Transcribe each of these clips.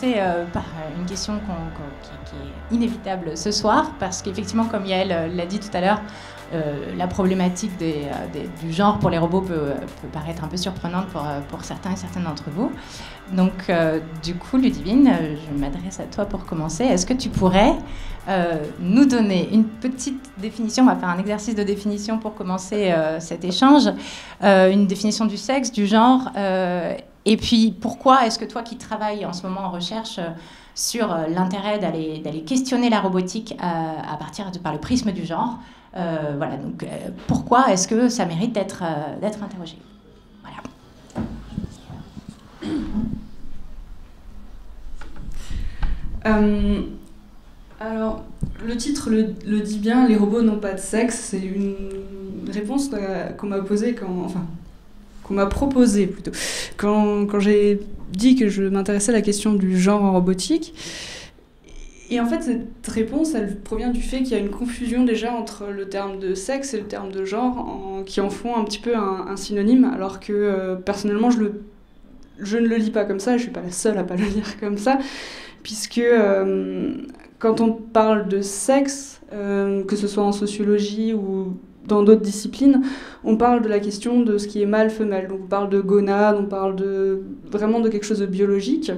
commencer euh, par une question qui, est inévitable ce soir, parce qu'effectivement, comme Yael l'a dit tout à l'heure, la problématique du genre pour les robots peut, paraître un peu surprenante pour, pour certains et certaines d'entre vous. Donc, du coup, Ludivine, je m'adresse à toi pour commencer. Est-ce que tu pourrais nous donner une petite définition On va faire un exercice de définition pour commencer cet échange. une définition du sexe, du genre et puis, pourquoi est-ce que toi qui travailles en ce moment en recherche euh, sur euh, l'intérêt d'aller questionner la robotique euh, à, partir de, par le prisme du genre, voilà, donc pourquoi est-ce que ça mérite d'être interrogé? Voilà. alors, le titre le, le, dit bien, les robots n'ont pas de sexe. C'est une réponse qu'on m'a posée quand, enfin, qu'on m'a proposé plutôt. Quand, quand j'ai dit que je m'intéressais à la question du genre en robotique, et en fait, cette réponse, elle provient du fait qu'il y a une confusion déjà entre le terme de sexe et le terme de genre, qui en font un petit peu un, synonyme, alors que euh, personnellement, je, le, je ne le lis pas comme ça, je suis pas la seule à pas le lire comme ça, puisque euh, quand on parle de sexe, euh, que ce soit en sociologie ou dans d'autres disciplines, on parle de la question de ce qui est mâle-femelle. Donc on parle de gonade, on parle de, vraiment de quelque chose de biologique.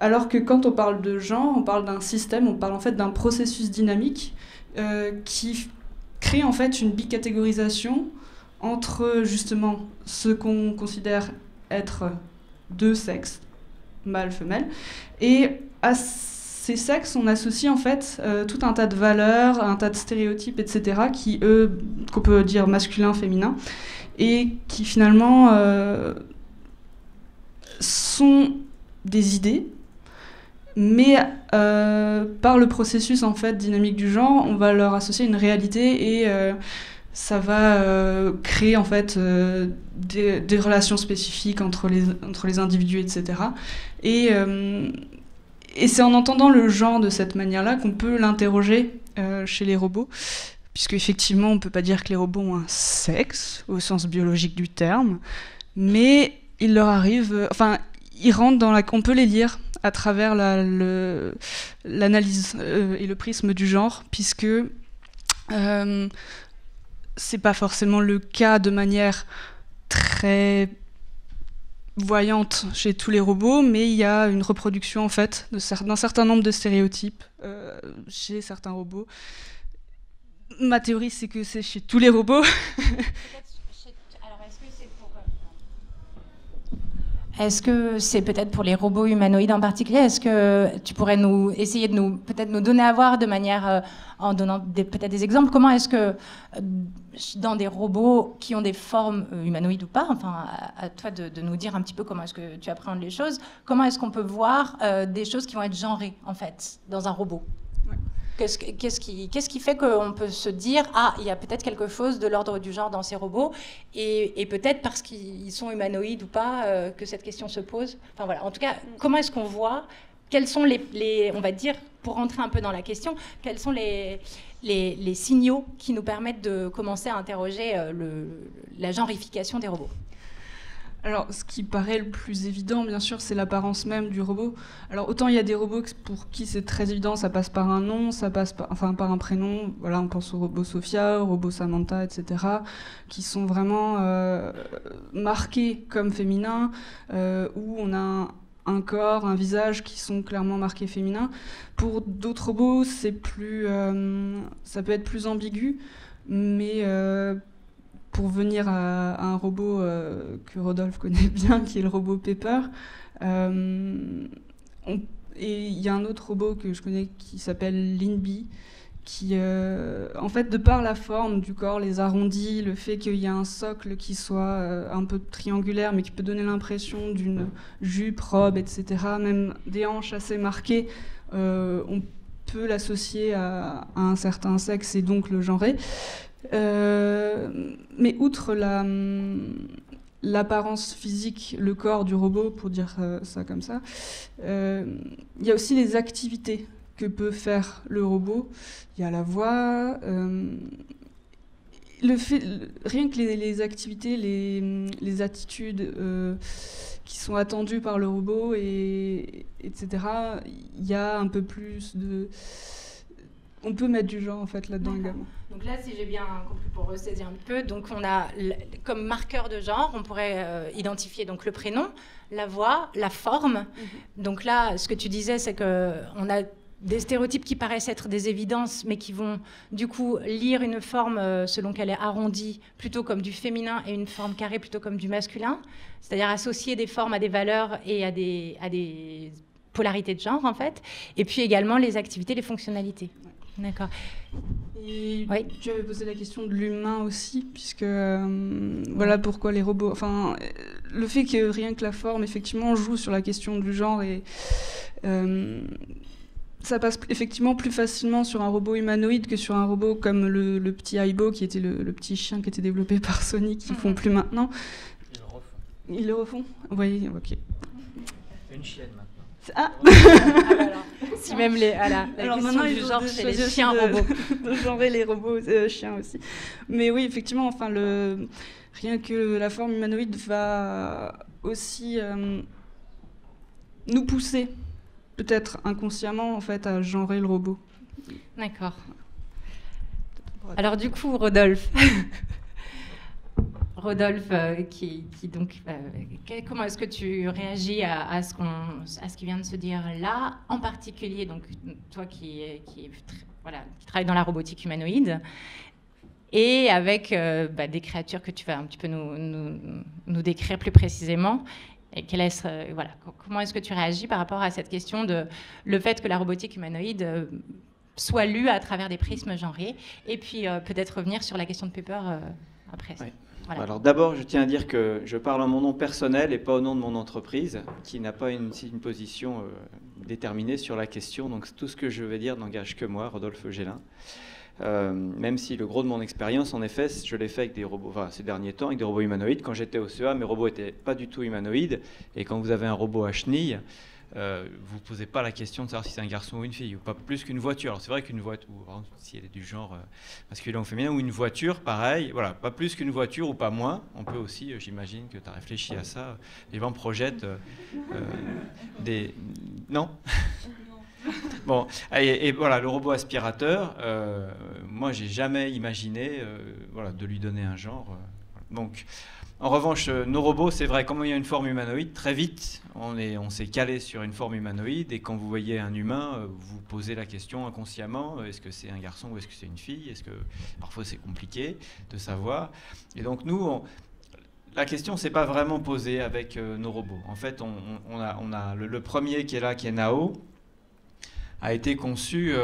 Alors que quand on parle de genre, on parle d'un système, on parle en fait d'un processus dynamique euh, qui crée en fait une bicatégorisation entre justement ce qu'on considère être deux sexes, mâle-femelle, et à ces sexes, on associe en fait euh, tout un tas de valeurs, un tas de stéréotypes, etc., qui, eux, qu'on peut dire masculin, féminin, et qui finalement euh, sont des idées, mais euh, par le processus en fait dynamique du genre, on va leur associer une réalité et ça va créer en fait des, relations spécifiques entre les, entre les individus, etc. Et et c'est en entendant le genre de cette manière-là qu'on peut l'interroger euh, chez les robots, puisque effectivement on ne peut pas dire que les robots ont un sexe au sens biologique du terme, mais il leur arrive, euh, enfin ils rentrent dans la, on peut les lire à travers l'analyse euh, et le prisme du genre, puisque euh, c'est pas forcément le cas de manière très voyante chez tous les robots, mais il y a une reproduction en fait d'un certain nombre de stéréotypes euh, chez certains robots. Ma théorie, c'est que c'est chez tous les robots. Est-ce que c'est peut-être pour les robots humanoïdes en particulier? Est-ce que tu pourrais nous essayer de nous peut-être nous donner à voir de manière euh, en donnant peut-être des exemples? Comment est-ce que euh, dans des robots qui ont des formes euh, humanoïdes ou pas, enfin à, toi de, nous dire un petit peu comment est-ce que tu appréhendes les choses. Comment est-ce qu'on peut voir des choses qui vont être genrées en fait dans un robot? Qu'est-ce, qui, fait qu'on peut se dire ah il y a peut-être quelque chose de l'ordre du genre dans ces robots et, peut-être parce qu'ils sont humanoïdes ou pas euh, que cette question se pose. Enfin voilà. En tout cas, comment est-ce qu'on voit quels sont les, on va dire pour rentrer un peu dans la question, quels sont les les, les signaux qui nous permettent de commencer à interroger euh, le, la genrification des robots? Alors, ce qui paraît le plus évident, bien sûr, c'est l'apparence même du robot. Alors, autant il y a des robots pour qui c'est très évident, ça passe par un nom, ça passe par, enfin, par un prénom. Voilà, on pense au robot Sophia, au robot Samantha, etc., qui sont vraiment euh, marqués comme féminins, euh, où on a un, corps, un visage qui sont clairement marqués féminins. Pour d'autres robots, c'est plus, euh, ça peut être plus ambigu, mais pour venir à, un robot euh, que Rodolphe connaît bien, qui est le robot Pepper. Euh, et il y a un autre robot que je connais qui s'appelle Linby, qui, euh, en fait, de par la forme du corps, les arrondis, le fait qu'il y a un socle qui soit un peu triangulaire, mais qui peut donner l'impression d'une jupe, robe, etc., même des hanches assez marquées, on peut l'associer à, à, un certain sexe et donc le genrer. Euh, mais outre la, l'apparence physique, le corps du robot, pour dire euh, ça comme ça, euh, il y a aussi les activités que peut faire le robot. Il y a la voix. le fait, rien que les, activités, les, attitudes qui sont attendues par le robot, et, etc., il y a un peu plus de on peut mettre du genre en fait là-dedans également. Donc là, si j'ai bien compris pour ressaisir un peu, donc on a comme marqueur de genre, on pourrait euh, identifier donc le prénom, la voix, la forme. Mhm. Donc là, ce que tu disais, c'est que on a des stéréotypes qui paraissent être des évidences, mais qui vont du coup lire une forme euh, selon qu'elle est arrondie plutôt comme du féminin et une forme carrée plutôt comme du masculin, c'est-à-dire associer des formes à des valeurs et à des, à des polarités de genre en fait, et puis également les activités, les fonctionnalités. D'accord. Et tu avais posé la question de l'humain aussi, puisque euh, voilà pourquoi les robots. Enfin, le fait que rien que la forme, effectivement, joue sur la question du genre et. Euh, ça passe effectivement plus facilement sur un robot humanoïde que sur un robot comme le, petit Aibo, qui était le, petit chien qui était développé par Sony, qui ne font mhm. plus maintenant. Ils le refont. Ils le refont? Oui, ok. Une chienne Ah. ah si même les, la Alors maintenant, du genre, c'est les chiens robots. de genrer les robots euh, chiens aussi. Mais oui, effectivement, enfin, le, rien que la forme humanoïde va aussi euh, nous pousser, peut-être inconsciemment, en fait, à genrer le robot. D'accord. Alors du coup, Rodolphe, Rodolphe, euh, euh, comment est-ce que tu réagis à, ce qui vient de se dire là, en particulier, donc toi qui, qui, travaille dans la robotique humanoïde, et avec euh, bah, des créatures que tu vas un petit peu nous, décrire plus précisément. Et quelle est, comment est-ce que tu réagis par rapport à cette question de le fait que la robotique humanoïde soit lue à travers des prismes genrés, et puis peut-être revenir sur la question de Pepper après. Alors d'abord, je tiens à dire que je parle en mon nom personnel et pas au nom de mon entreprise, qui n'a pas une, position euh, déterminée sur la question. Donc tout ce que je vais dire n'engage que moi, Rodolphe Gélin. Euh, même si le gros de mon expérience, en effet, je l'ai fait avec des robots, enfin, ces derniers temps, avec des robots humanoïdes. Quand j'étais au CEA, mes robots n'étaient pas du tout humanoïdes. Et quand vous avez un robot à chenille, euh, vous ne posez pas la question de savoir si c'est un garçon ou une fille, ou pas plus qu'une voiture. Alors c'est vrai qu'une voiture, ou si elle est du genre euh, masculin ou féminin, ou une voiture, pareil, voilà, pas plus qu'une voiture ou pas moins. On peut aussi, euh, j'imagine que tu as réfléchi à ça, les gens projettent des... Non? Bon, et, voilà, le robot aspirateur, moi j'ai jamais imaginé voilà, de lui donner un genre. donc, en revanche, euh, nos robots, c'est vrai, comme il y a une forme humanoïde, très vite, on s'est calé sur une forme humanoïde, et quand vous voyez un humain, euh, vous posez la question inconsciemment, euh, est-ce que c'est un garçon ou est-ce que c'est une fille Est-ce que parfois c'est compliqué de savoir Et donc nous, la question s'est pas vraiment posée avec nos robots. En fait, on, a, le, premier qui est là, qui est Nao, a été conçu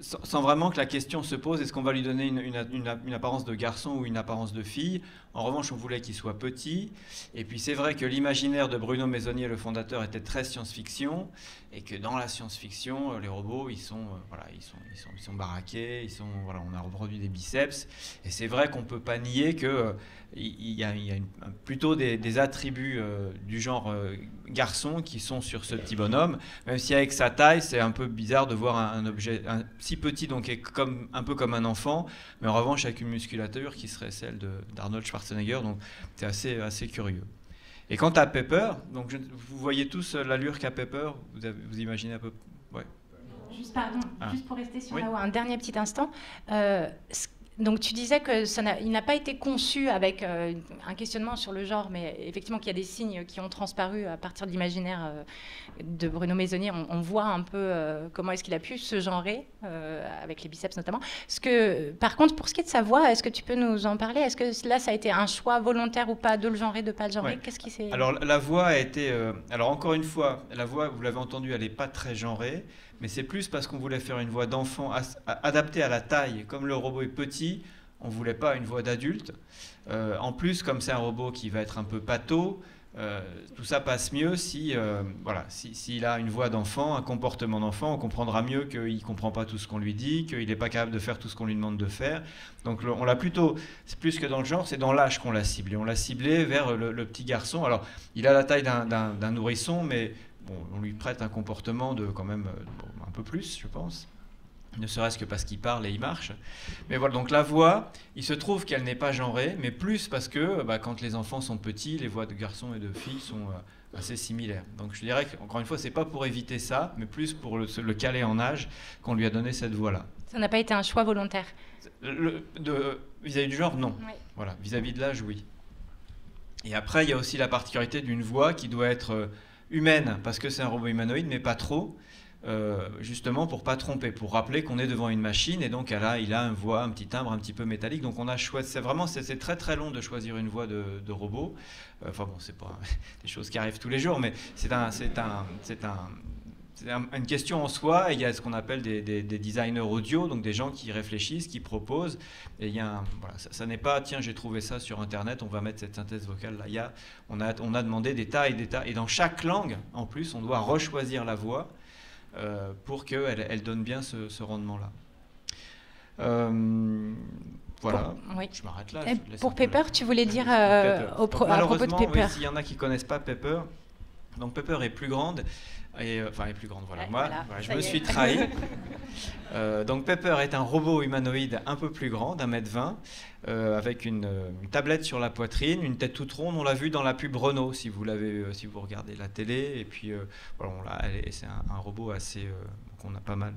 sans, vraiment que la question se pose, est-ce qu'on va lui donner une, apparence de garçon ou une apparence de fille En revanche, on voulait qu'il soit petit. Et puis c'est vrai que l'imaginaire de Bruno Maisonnier, le fondateur, était très science-fiction, et que dans la science-fiction, euh, les robots, ils sont, euh, voilà, ils sont, ils sont, baraqués, ils sont, voilà, on a reproduit des biceps. Et c'est vrai qu'on peut pas nier que euh, y a, plutôt des, attributs du genre garçon qui sont sur ce petit bonhomme, même si avec sa taille, c'est un peu bizarre de voir un, objet si petit, donc comme, un peu comme un enfant, mais en revanche avec une musculature qui serait celle d'Arnold Schwarzenegger, donc c'est assez, assez curieux. Et quant à Pepper, donc vous voyez tous l'allure qu'a Pepper, vous, vous imaginez un peu ouais. Juste, pardon, ah. juste pour rester sur là un dernier petit instant. Euh, donc tu disais que ça il n'a pas été conçu avec euh, un questionnement sur le genre, mais effectivement qu'il y a des signes qui ont transparu à partir de l'imaginaire euh, de Bruno Maisonnier. On, voit un peu euh, comment est-ce qu'il a pu se genrer, avec les biceps notamment. Ce que, par contre, pour ce qui est de sa voix, est-ce que tu peux nous en parler? Est-ce que là, ça a été un choix volontaire ou pas de le genrer, de pas le genrer? Qu'est-ce qui s'est... Alors la voix a été... alors encore une fois, la voix, vous l'avez entendu, elle n'est pas très genrée mais c'est plus parce qu'on voulait faire une voix d'enfant adaptée à la taille. Comme le robot est petit, on voulait pas une voix d'adulte. Euh, en plus, comme c'est un robot qui va être un peu pâteau, euh, tout ça passe mieux si euh, voilà s'il a une voix d'enfant, un comportement d'enfant, on comprendra mieux qu'il ne comprend pas tout ce qu'on lui dit, qu'il n'est pas capable de faire tout ce qu'on lui demande de faire. Donc on l'a plutôt, c'est plus que dans le genre, c'est dans l'âge qu'on l'a ciblé. On l'a ciblé vers le, petit garçon. Alors il a la taille d'un nourrisson, mais on lui prête un comportement de quand même euh, un peu plus, je pense. ne serait-ce que parce qu'il parle et il marche. Mais voilà, donc la voix, il se trouve qu'elle n'est pas genrée, mais plus parce que bah, quand les enfants sont petits, les voix de garçons et de filles sont euh, assez similaires. Donc je dirais qu'encore une fois, c'est pas pour éviter ça, mais plus pour le, le caler en âge qu'on lui a donné cette voix-là. Ça n'a pas été un choix volontaire Vis-à-vis du genre, non. Voilà, vis-à-vis de l'âge, oui. Et après, il y a aussi la particularité d'une voix qui doit être euh, humaine, parce que c'est un robot humanoïde, mais pas trop. Euh, justement pour pas tromper, pour rappeler qu'on est devant une machine et donc elle a, il a une voix, un petit timbre un petit peu métallique. Donc on a choisi, c'est vraiment c'est très très long de choisir une voix de, robot. Euh, enfin bon, c'est pas des choses qui arrivent tous les jours, mais c'est un c'est un c'est un c'est une question en soi. il y a ce qu'on appelle des, designers audio, donc des gens qui réfléchissent, qui proposent. Et il y a voilà, ça, n'est pas, tiens, j'ai trouvé ça sur Internet, on va mettre cette synthèse vocale là. Il y a, on, a, on a demandé des tas et des tas. Et dans chaque langue, en plus, on doit rechoisir la voix euh, pour qu'elle elle donne bien ce, rendement-là. Euh, voilà, je m'arrête là. pour Pepper, tu voulais dire euh, au pro à propos de Pepper S'il y en a qui ne connaissent pas Pepper, donc Pepper est plus grande et, enfin, elle est plus grande, voilà. Moi, je me suis trahi. Euh, donc Pepper est un robot humanoïde un peu plus grand, d'un mètre vingt, euh, avec une, tablette sur la poitrine, une tête toute ronde. On l'a vu dans la pub Renault, si vous l'avez, euh, si vous regardez la télé. Et puis, voilà, c'est un, un, robot assez qu'on a pas mal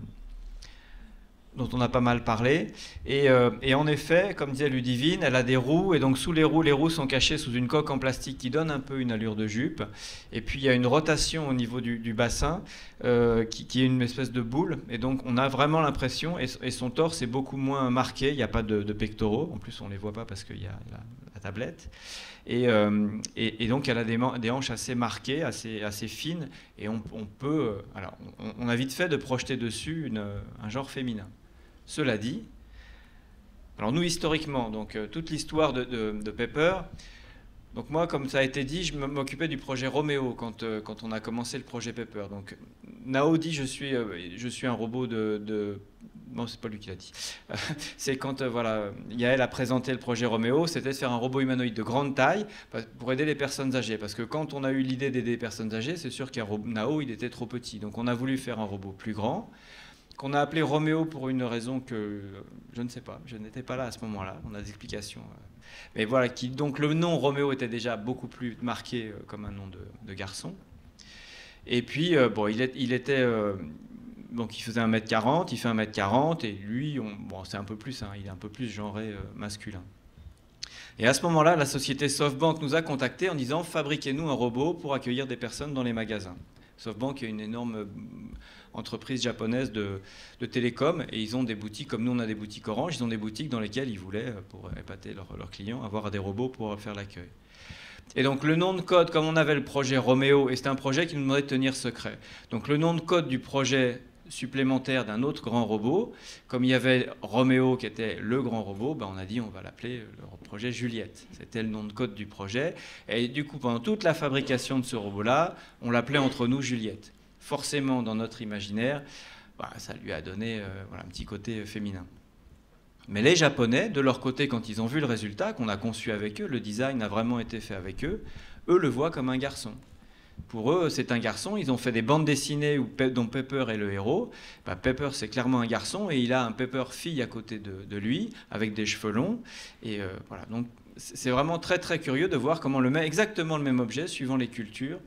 dont on a pas mal parlé. Euh, et, en effet, comme disait Ludivine, elle a des roues, et donc sous les roues, les roues sont cachées sous une coque en plastique qui donne un peu une allure de jupe. Et puis il y a une rotation au niveau du, bassin euh, qui, est une espèce de boule, et donc on a vraiment l'impression, et, son torse est beaucoup moins marqué, il n'y a pas de, pectoraux, en plus on ne les voit pas parce qu'il y a la, tablette. Euh, et, donc elle a des, hanches assez marquées, assez, fines, et on, peut, alors on, a vite fait de projeter dessus un genre féminin. Cela dit, alors nous historiquement, donc euh, toute l'histoire de, Pepper, donc moi, comme ça a été dit, je m'occupais du projet Roméo quand, euh, quand on a commencé le projet Pepper. Donc Nao dit je suis, euh, je suis un robot de, de... Non, c'est pas lui qui l'a dit. c'est quand voilà, Yael a présenté le projet Roméo, c'était de faire un robot humanoïde de grande taille pour aider les personnes âgées. Parce que quand on a eu l'idée d'aider les personnes âgées, c'est sûr qu'un Nao, il était trop petit. Donc on a voulu faire un robot plus grand qu'on a appelé Roméo pour une raison que je ne sais pas, je n'étais pas là à ce moment-là, on a des explications. Euh. Mais voilà, donc le nom Roméo était déjà beaucoup plus marqué euh, comme un nom de, garçon. Et puis, euh, bon, il, était. donc il faisait 1m40, il fait 1m40, et lui, on, bon, c'est un peu plus, hein, il est un peu plus genré masculin. Et à ce moment-là, la société SoftBank nous a contactés en disant fabriquez-nous un robot pour accueillir des personnes dans les magasins. SoftBank est une énorme entreprise japonaise de, télécom et ils ont des boutiques comme nous on a des boutiques Orange, ils ont des boutiques dans lesquelles ils voulaient, euh, pour épater leurs clients, avoir des robots pour faire l'accueil. Et donc le nom de code, comme on avait le projet Roméo, et c'était un projet qui nous demandait de tenir secret. Donc le nom de code du projet supplémentaire d'un autre grand robot, comme il y avait Roméo qui était le grand robot, ben on a dit on va l'appeler le projet Juliette. C'était le nom de code du projet. Et du coup, pendant toute la fabrication de ce robot-là, on l'appelait entre nous Juliette forcément dans notre imaginaire, bah, ça lui a donné euh, un petit côté féminin. Mais les Japonais, de leur côté, quand ils ont vu le résultat qu'on a conçu avec eux, le design a vraiment été fait avec eux, eux le voient comme un garçon. Pour eux, c'est un garçon. Ils ont fait des bandes dessinées où, dont Pepper est le héros. Bah, Pepper, c'est clairement un garçon et il a un Pepper fille à côté de, lui, avec des cheveux longs. Et euh, voilà. Donc, c'est vraiment très très curieux de voir comment le met exactement le même objet, suivant les cultures,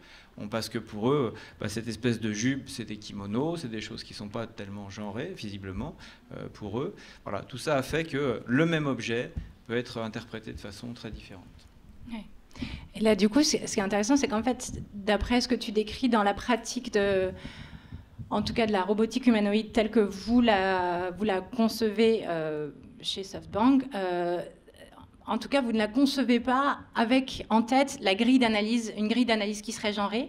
parce que pour eux, bah, cette espèce de jupe, c'est des kimonos, c'est des choses qui ne sont pas tellement genrées, visiblement, euh, pour eux. Voilà, tout ça a fait que le même objet peut être interprété de façon très différente. Et là, du coup, ce qui est intéressant, c'est qu'en fait, d'après ce que tu décris dans la pratique de, en tout cas de la robotique humanoïde telle que vous la, vous la concevez euh, chez SoftBank, euh, en tout cas, vous ne la concevez pas avec en tête la grille d'analyse, une grille d'analyse qui serait genrée.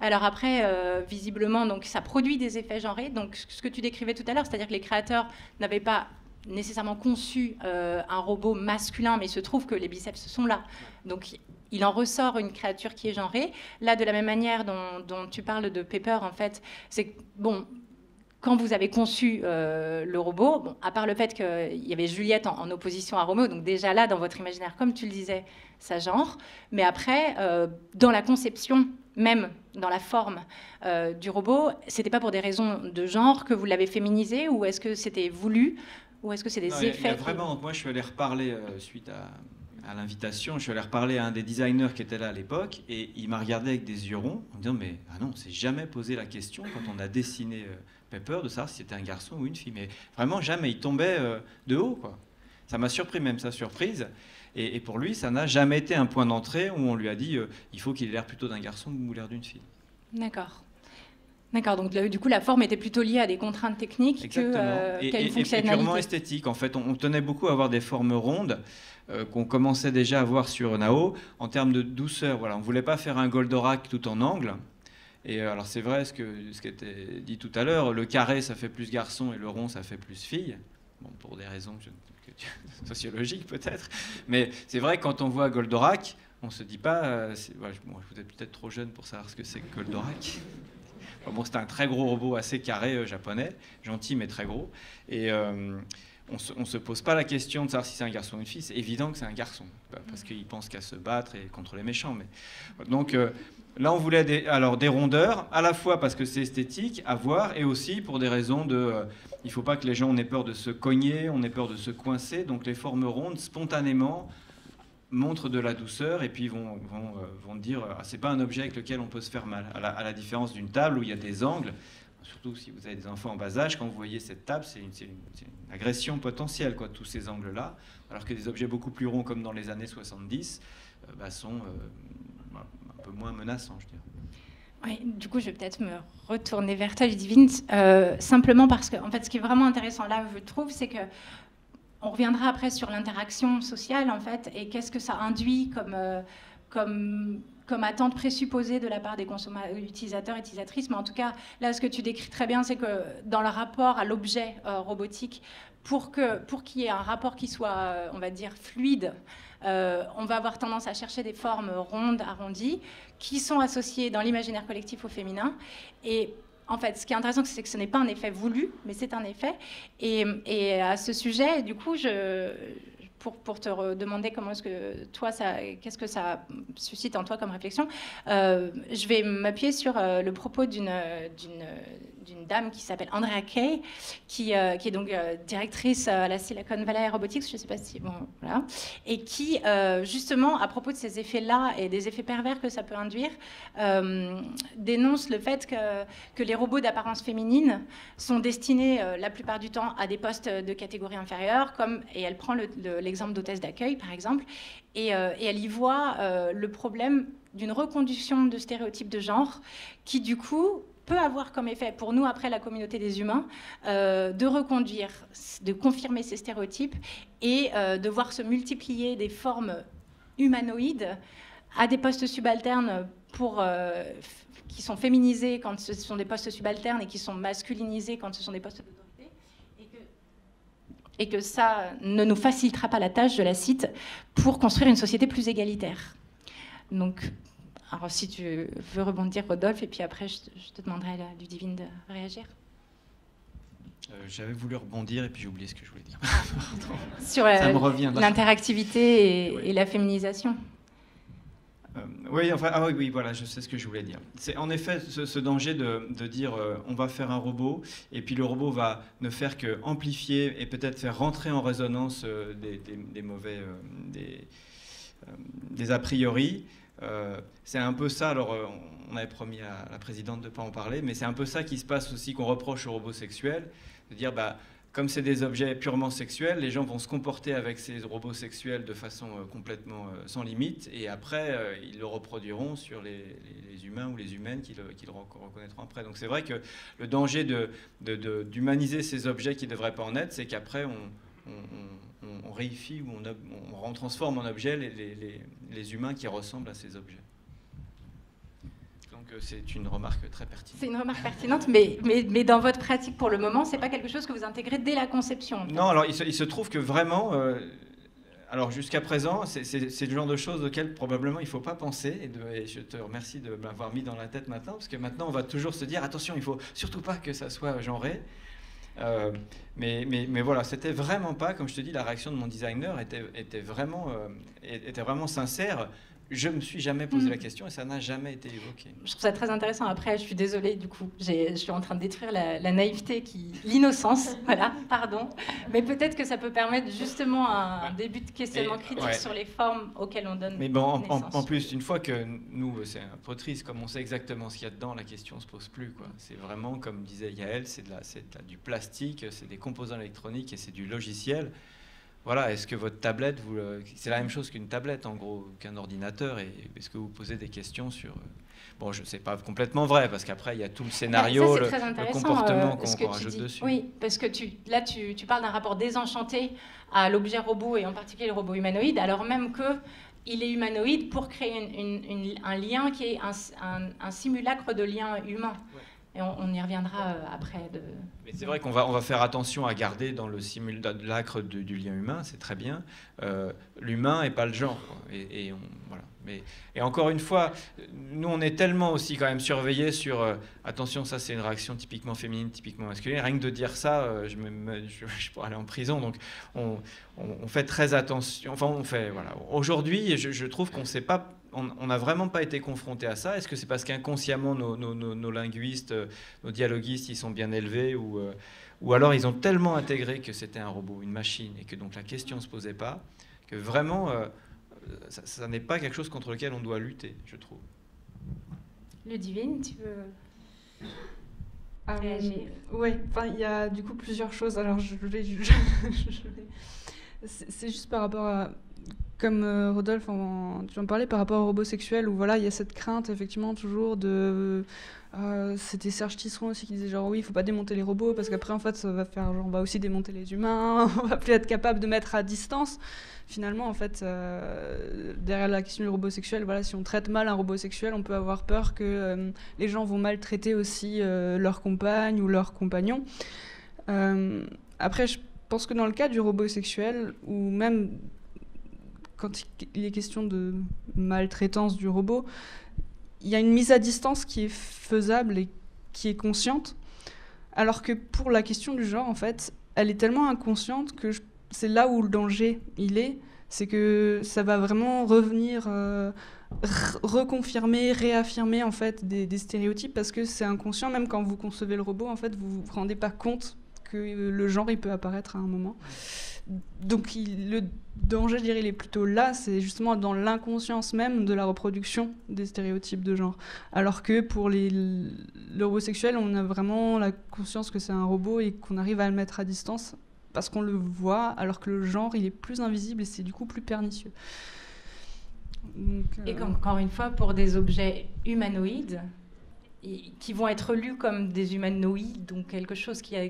Alors après, euh, visiblement, donc ça produit des effets genrés. Donc ce que tu décrivais tout à l'heure, c'est-à-dire que les créateurs n'avaient pas nécessairement conçu euh, un robot masculin, mais il se trouve que les biceps sont là. Donc il en ressort une créature qui est genrée. Là, de la même manière dont, dont tu parles de Pepper, en fait, c'est bon, quand vous avez conçu le robot, bon, à part le fait qu'il y avait Juliette en, en, opposition à Roméo, donc déjà là, dans votre imaginaire, comme tu le disais, ça genre, mais après, dans la conception même dans la forme euh, du robot, c'était pas pour des raisons de genre que vous l'avez féminisé ou est-ce que c'était voulu ou est-ce que c'est des effets Vraiment, moi je suis allé reparler euh, suite à, l'invitation, je suis allé reparler à un des designers qui était là à l'époque et il m'a regardé avec des yeux ronds en me disant mais ah non, on s'est jamais posé la question quand on a dessiné euh, Pepper de savoir si c'était un garçon ou une fille, mais vraiment jamais, il tombait de haut quoi. Ça m'a surpris même sa surprise. Et, pour lui, ça n'a jamais été un point d'entrée où on lui a dit euh, il faut qu'il ait l'air plutôt d'un garçon ou l'air d'une fille. D'accord. D'accord, donc du coup la forme était plutôt liée à des contraintes techniques que, euh, et, et, et, purement esthétique. En fait, on, tenait beaucoup à avoir des formes rondes euh, qu'on commençait déjà à voir sur Nao en termes de douceur. Voilà, on voulait pas faire un Goldorak tout en angle. Et alors c'est vrai ce, que, ce qui était dit tout à l'heure, le carré ça fait plus garçon et le rond ça fait plus fille. Bon, pour des raisons que je sociologique peut-être. Mais c'est vrai que quand on voit Goldorak, on se dit pas. Euh, vous êtes peut-être trop jeune pour savoir ce que c'est que Goldorak. Bon, c'est un très gros robot assez carré euh, japonais, gentil mais très gros. Et euh, on ne se, pose pas la question de savoir si c'est un garçon ou une fille. C'est évident que c'est un garçon, parce qu'il pense qu'à se battre et contre les méchants. Mais... Donc là, on voulait des, rondeurs, à la fois parce que c'est esthétique à voir, et aussi pour des raisons de il ne faut pas que les gens aient peur de se cogner, on ait peur de se coincer. Donc les formes rondes, spontanément, montrent de la douceur et puis vont, vont, euh, vont dire ah, c'est pas un objet avec lequel on peut se faire mal. À la, différence d'une table où il y a des angles, surtout si vous avez des enfants en bas âge, quand vous voyez cette table, c'est une, agression potentielle, quoi, tous ces angles-là. Alors que des objets beaucoup plus ronds, comme dans les années 70, euh, bah, sont euh, un peu moins menaçants, je dirais. Oui, du coup, je vais peut-être me retourner vers toi, Ludivine, euh, simplement parce que, en fait, ce qui est vraiment intéressant là, je trouve, c'est que on reviendra après sur l'interaction sociale, en fait, et qu'est-ce que ça induit comme, euh, comme, comme attente présupposée de la part des consommateurs, utilisateurs, utilisatrices. Mais en tout cas, là, ce que tu décris très bien, c'est que dans le rapport à l'objet euh, robotique, pour qu'il pour qu'il y ait un rapport qui soit, on va dire, fluide, on va avoir tendance à chercher des formes rondes, arrondies, qui sont associés dans l'imaginaire collectif au féminin. Et en fait, ce qui est intéressant, c'est que ce n'est pas un effet voulu, mais c'est un effet. Et, à ce sujet, du coup, je, pour, te demander comment est-ce que toi, qu'est-ce que ça suscite en toi comme réflexion, euh, je vais m'appuyer sur euh, le propos d'une, d'une dame qui s'appelle Andrea Kay, qui, euh, qui est donc euh, directrice à la Silicon Valley Robotics, je ne sais pas si... Bon, voilà, et qui, euh, justement, à propos de ces effets-là et des effets pervers que ça peut induire, dénonce le fait que, que les robots d'apparence féminine sont destinés la plupart du temps à des postes de catégorie inférieure, comme, et elle prend l'exemple d'hôtesse d'accueil, par exemple, et, elle y voit le problème d'une reconduction de stéréotypes de genre qui, du coup, peut avoir comme effet pour nous, après la communauté des humains, euh, de reconduire, de confirmer ces stéréotypes et euh, de voir se multiplier des formes humanoïdes à des postes subalternes pour, euh, qui sont féminisés quand ce sont des postes subalternes et qui sont masculinisés quand ce sont des postes d'autorité. Et que, ça ne nous facilitera pas la tâche, je la cite, pour construire une société plus égalitaire. Donc, alors, si tu veux rebondir, Rodolphe, et puis après, je, te demanderai à Ludivine de réagir. Euh, j'avais voulu rebondir et puis j'ai oublié ce que je voulais dire. Sur euh, l'interactivité et, la féminisation. Euh, oui, enfin, ah oui, oui, voilà, je sais ce que je voulais dire. C'est en effet ce, danger de, de dire on va faire un robot et puis le robot va ne faire que amplifier et peut-être faire rentrer en résonance des, des, mauvais, des, des a priori. Euh, c'est un peu ça, alors euh, on avait promis à la présidente de ne pas en parler, mais c'est un peu ça qui se passe aussi qu'on reproche aux robots sexuels, de dire, bah, comme c'est des objets purement sexuels, les gens vont se comporter avec ces robots sexuels de façon euh, complètement sans limite, et après, ils le reproduiront sur les, humains ou les humaines qui le, reconnaîtront après. Donc c'est vrai que le danger d'humaniser de, ces objets qui ne devraient pas en être, c'est qu'après, on, réifie ou on, transforme en objet les, humains qui ressemblent à ces objets. Donc euh, c'est une remarque très pertinente. C'est une remarque pertinente, mais, mais, dans votre pratique pour le moment, c'est pas quelque chose que vous intégrez dès la conception. Non, alors il se, trouve que vraiment, euh, alors jusqu'à présent, c'est le genre de choses auxquelles probablement il ne faut pas penser. Et, de, et, je te remercie de m'avoir mis dans la tête maintenant, parce que maintenant on va toujours se dire attention, il ne faut surtout pas que ça soit genré. Euh, mais, mais, mais, voilà, c'était vraiment pas, comme je te dis, la réaction de mon designer était, était, vraiment, euh, était vraiment sincère je me suis jamais posé la mm. question et ça n'a jamais été évoqué. Je trouve ça très intéressant. Après, je suis désolée, du coup, je suis en train de détruire la, naïveté, qui, l'innocence, voilà, pardon. Mais peut-être que ça peut permettre justement un, début de questionnement critique sur les formes auxquelles on donne. Mais bon, en, plus, une fois que nous, c'est un peu triste, comme on sait exactement ce qu'il y a dedans, la question se pose plus. Quoi. C'est vraiment, comme disait Yael, c'est de la, c'est du plastique, c'est des composants électroniques et c'est du logiciel voilà, est-ce que votre tablette, vous, c'est la même chose qu'une tablette en gros, qu'un ordinateur, et est-ce que vous posez des questions sur... Euh, bon, je ne sais pas complètement vrai, parce qu'après, il y a tout le scénario, le, comportement euh, qu'on rajoute dessus. Oui, parce que tu, là, tu, tu parles d'un rapport désenchanté à l'objet robot, et en particulier le robot humanoïde, alors même que il est humanoïde pour créer un lien qui est un, simulacre de lien humain. Et on, y reviendra euh, après. Mais c'est vrai qu'on va, on va faire attention à garder dans le simulacre du lien humain, c'est très bien. Euh, l'humain et pas le genre. Et, voilà. Mais, et encore une fois, nous, on est tellement aussi quand même surveillés sur. Euh, attention, ça, c'est une réaction typiquement féminine, typiquement masculine. Rien que de dire ça, je, pourrais aller en prison. Donc, on, fait très attention. Enfin, on fait. Voilà. Aujourd'hui, je trouve qu'on ne sait pas on n'a vraiment pas été confronté à ça. Est-ce que c'est parce qu'inconsciemment nos, linguistes, euh, nos dialoguistes, ils sont bien élevés ou, euh, ou alors ils ont tellement intégré que c'était un robot, une machine, et que donc la question ne se posait pas, que vraiment, euh, ça, n'est pas quelque chose contre lequel on doit lutter, je trouve. Le divine, tu veux réagir Oui, enfin, il y a du coup plusieurs choses. Alors, je vais, c'est juste par rapport à comme euh, Rodolphe, tu en parlais par rapport au robot sexuel, où voilà, il y a cette crainte effectivement toujours de. Euh, c'était Serge Tisseron aussi qui disait genre oui, il faut pas démonter les robots parce qu'après en fait ça va faire genre on va aussi démonter les humains, on va plus être capable de mettre à distance. Finalement en fait euh, derrière la question du robot sexuel, voilà, si on traite mal un robot sexuel, on peut avoir peur que les gens vont maltraiter aussi leur compagne ou leur compagnon. après je pense que dans le cas du robot sexuel ou même quand il est question de maltraitance du robot, il y a une mise à distance qui est faisable et qui est consciente, alors que pour la question du genre, en fait, elle est tellement inconsciente que c'est là où le danger il est, c'est que ça va vraiment revenir euh, reconfirmer, réaffirmer en fait des, des stéréotypes parce que c'est inconscient, même quand vous concevez le robot, en fait, vous vous rendez pas compte que le genre il peut apparaître à un moment donc le danger, je dirais, il est plutôt là, c'est justement dans l'inconscience même de la reproduction des stéréotypes de genre. Alors que pour les, l'homosexuel, on a vraiment la conscience que c'est un robot et qu'on arrive à le mettre à distance parce qu'on le voit, alors que le genre, il est plus invisible et c'est du coup plus pernicieux. Et euh, encore une fois, pour des objets humanoïdes, qui vont être lus comme des humanoïdes, donc quelque chose qui a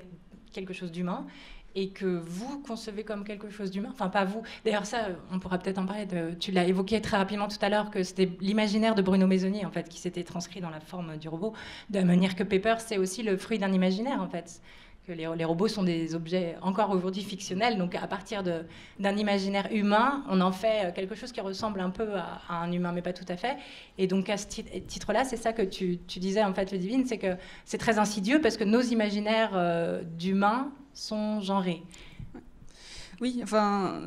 quelque chose d'humain, et que vous concevez comme quelque chose d'humain. Enfin, pas vous. D'ailleurs, ça, on pourra peut-être en parler. Tu l'as évoqué très rapidement tout à l'heure, que c'était l'imaginaire de Bruno Maisonnier, en fait, qui s'était transcrit dans la forme du robot, de la manière que Pepper, c'est aussi le fruit d'un imaginaire, en fait. Les, robots sont des objets encore aujourd'hui fictionnels, donc à partir d'un imaginaire humain, on en fait euh, quelque chose qui ressemble un peu à, un humain, mais pas tout à fait. Et donc à ce titre-là, c'est ça que tu, disais, en fait, le divine, c'est que c'est très insidieux parce que nos imaginaires euh, d'humains sont genrés. Oui, enfin,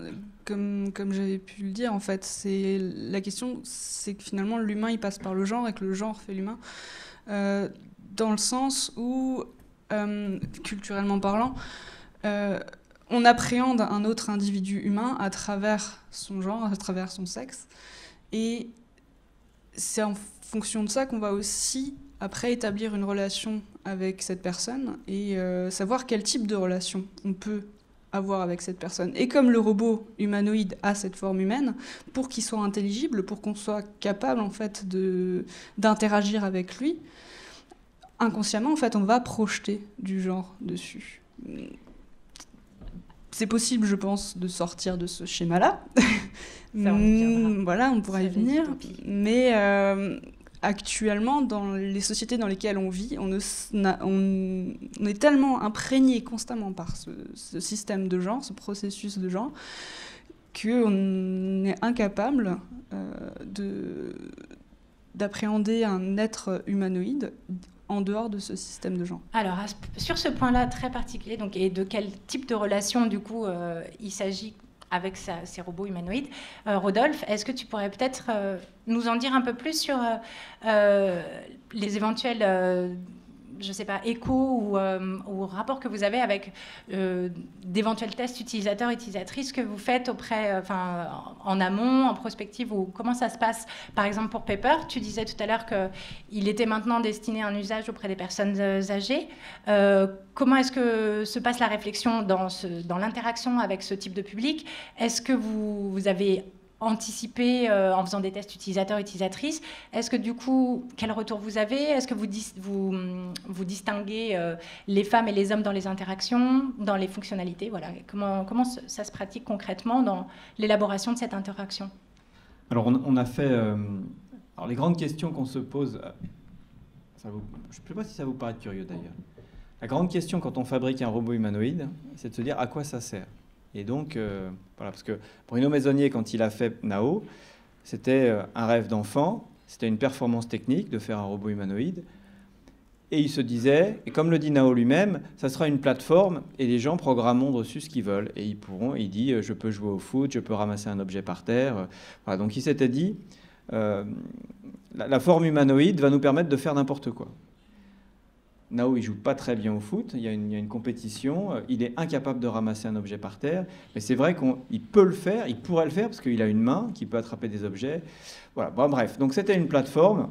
comme, comme j'avais pu le dire, en fait, c'est la question, c'est que finalement l'humain il passe par le genre et que le genre fait l'humain, euh, dans le sens où, culturellement parlant, euh, on appréhende un autre individu humain à travers son genre, à travers son sexe, et c'est en fonction de ça qu'on va aussi après établir une relation avec cette personne et euh, savoir quel type de relation on peut avoir avec cette personne. Et comme le robot humanoïde a cette forme humaine, pour qu'il soit intelligible, pour qu'on soit capable en fait d'interagir avec lui, inconsciemment en fait on va projeter du genre dessus. C'est possible, je pense, de sortir de ce schéma-là. voilà, on pourra y venir. Mais euh, actuellement, dans les sociétés dans lesquelles on vit, on, est tellement imprégné constamment par ce, système de genre, ce processus de genre, qu'on est incapable de d'appréhender un être humanoïde en dehors de ce système de genre. Alors, sur ce point-là très particulier, donc, et de quel type de relation, du coup, euh, il s'agit avec ces robots humanoïdes. Euh, Rodolphe, est-ce que tu pourrais peut-être euh, nous en dire un peu plus sur les éventuels je ne sais pas, écho ou, euh, rapport que vous avez avec euh, d'éventuels tests utilisateurs, utilisatrices que vous faites auprès, euh, enfin, en amont, en prospective, ou comment ça se passe? Par exemple, pour Paper, tu disais tout à l'heure qu'il était maintenant destiné à un usage auprès des personnes âgées. comment est-ce que se passe la réflexion dans, dans l'interaction avec ce type de public? Est-ce que vous, vous avez anticiper euh, en faisant des tests utilisateurs utilisatrices. Est-ce que du coup, quel retour vous avez? Est-ce que vous, vous, vous distinguez euh, les femmes et les hommes dans les interactions, dans les fonctionnalités? Voilà, comment, comment ça se pratique concrètement dans l'élaboration de cette interaction? Alors, on, a fait. Euh, alors, les grandes questions qu'on se pose. Je ne sais pas si ça vous paraît curieux d'ailleurs. La grande question quand on fabrique un robot humanoïde, c'est de se dire à quoi ça sert. Et donc, euh, voilà, parce que Bruno Maisonnier, quand il a fait Nao, c'était euh, un rêve d'enfant, c'était une performance technique de faire un robot humanoïde. Et il se disait, et comme le dit Nao lui-même, ça sera une plateforme et les gens programmeront dessus ce qu'ils veulent. Et ils pourront, il dit, euh, je peux jouer au foot, je peux ramasser un objet par terre. Voilà, donc il s'était dit, la forme humanoïde va nous permettre de faire n'importe quoi. Nao, il joue pas très bien au foot. Il y, a une, compétition. Euh, il est incapable de ramasser un objet par terre. Mais c'est vrai qu'il peut le faire. Il pourrait le faire parce qu'il a une main qui peut attraper des objets. Voilà. Bon, bref. Donc c'était une plateforme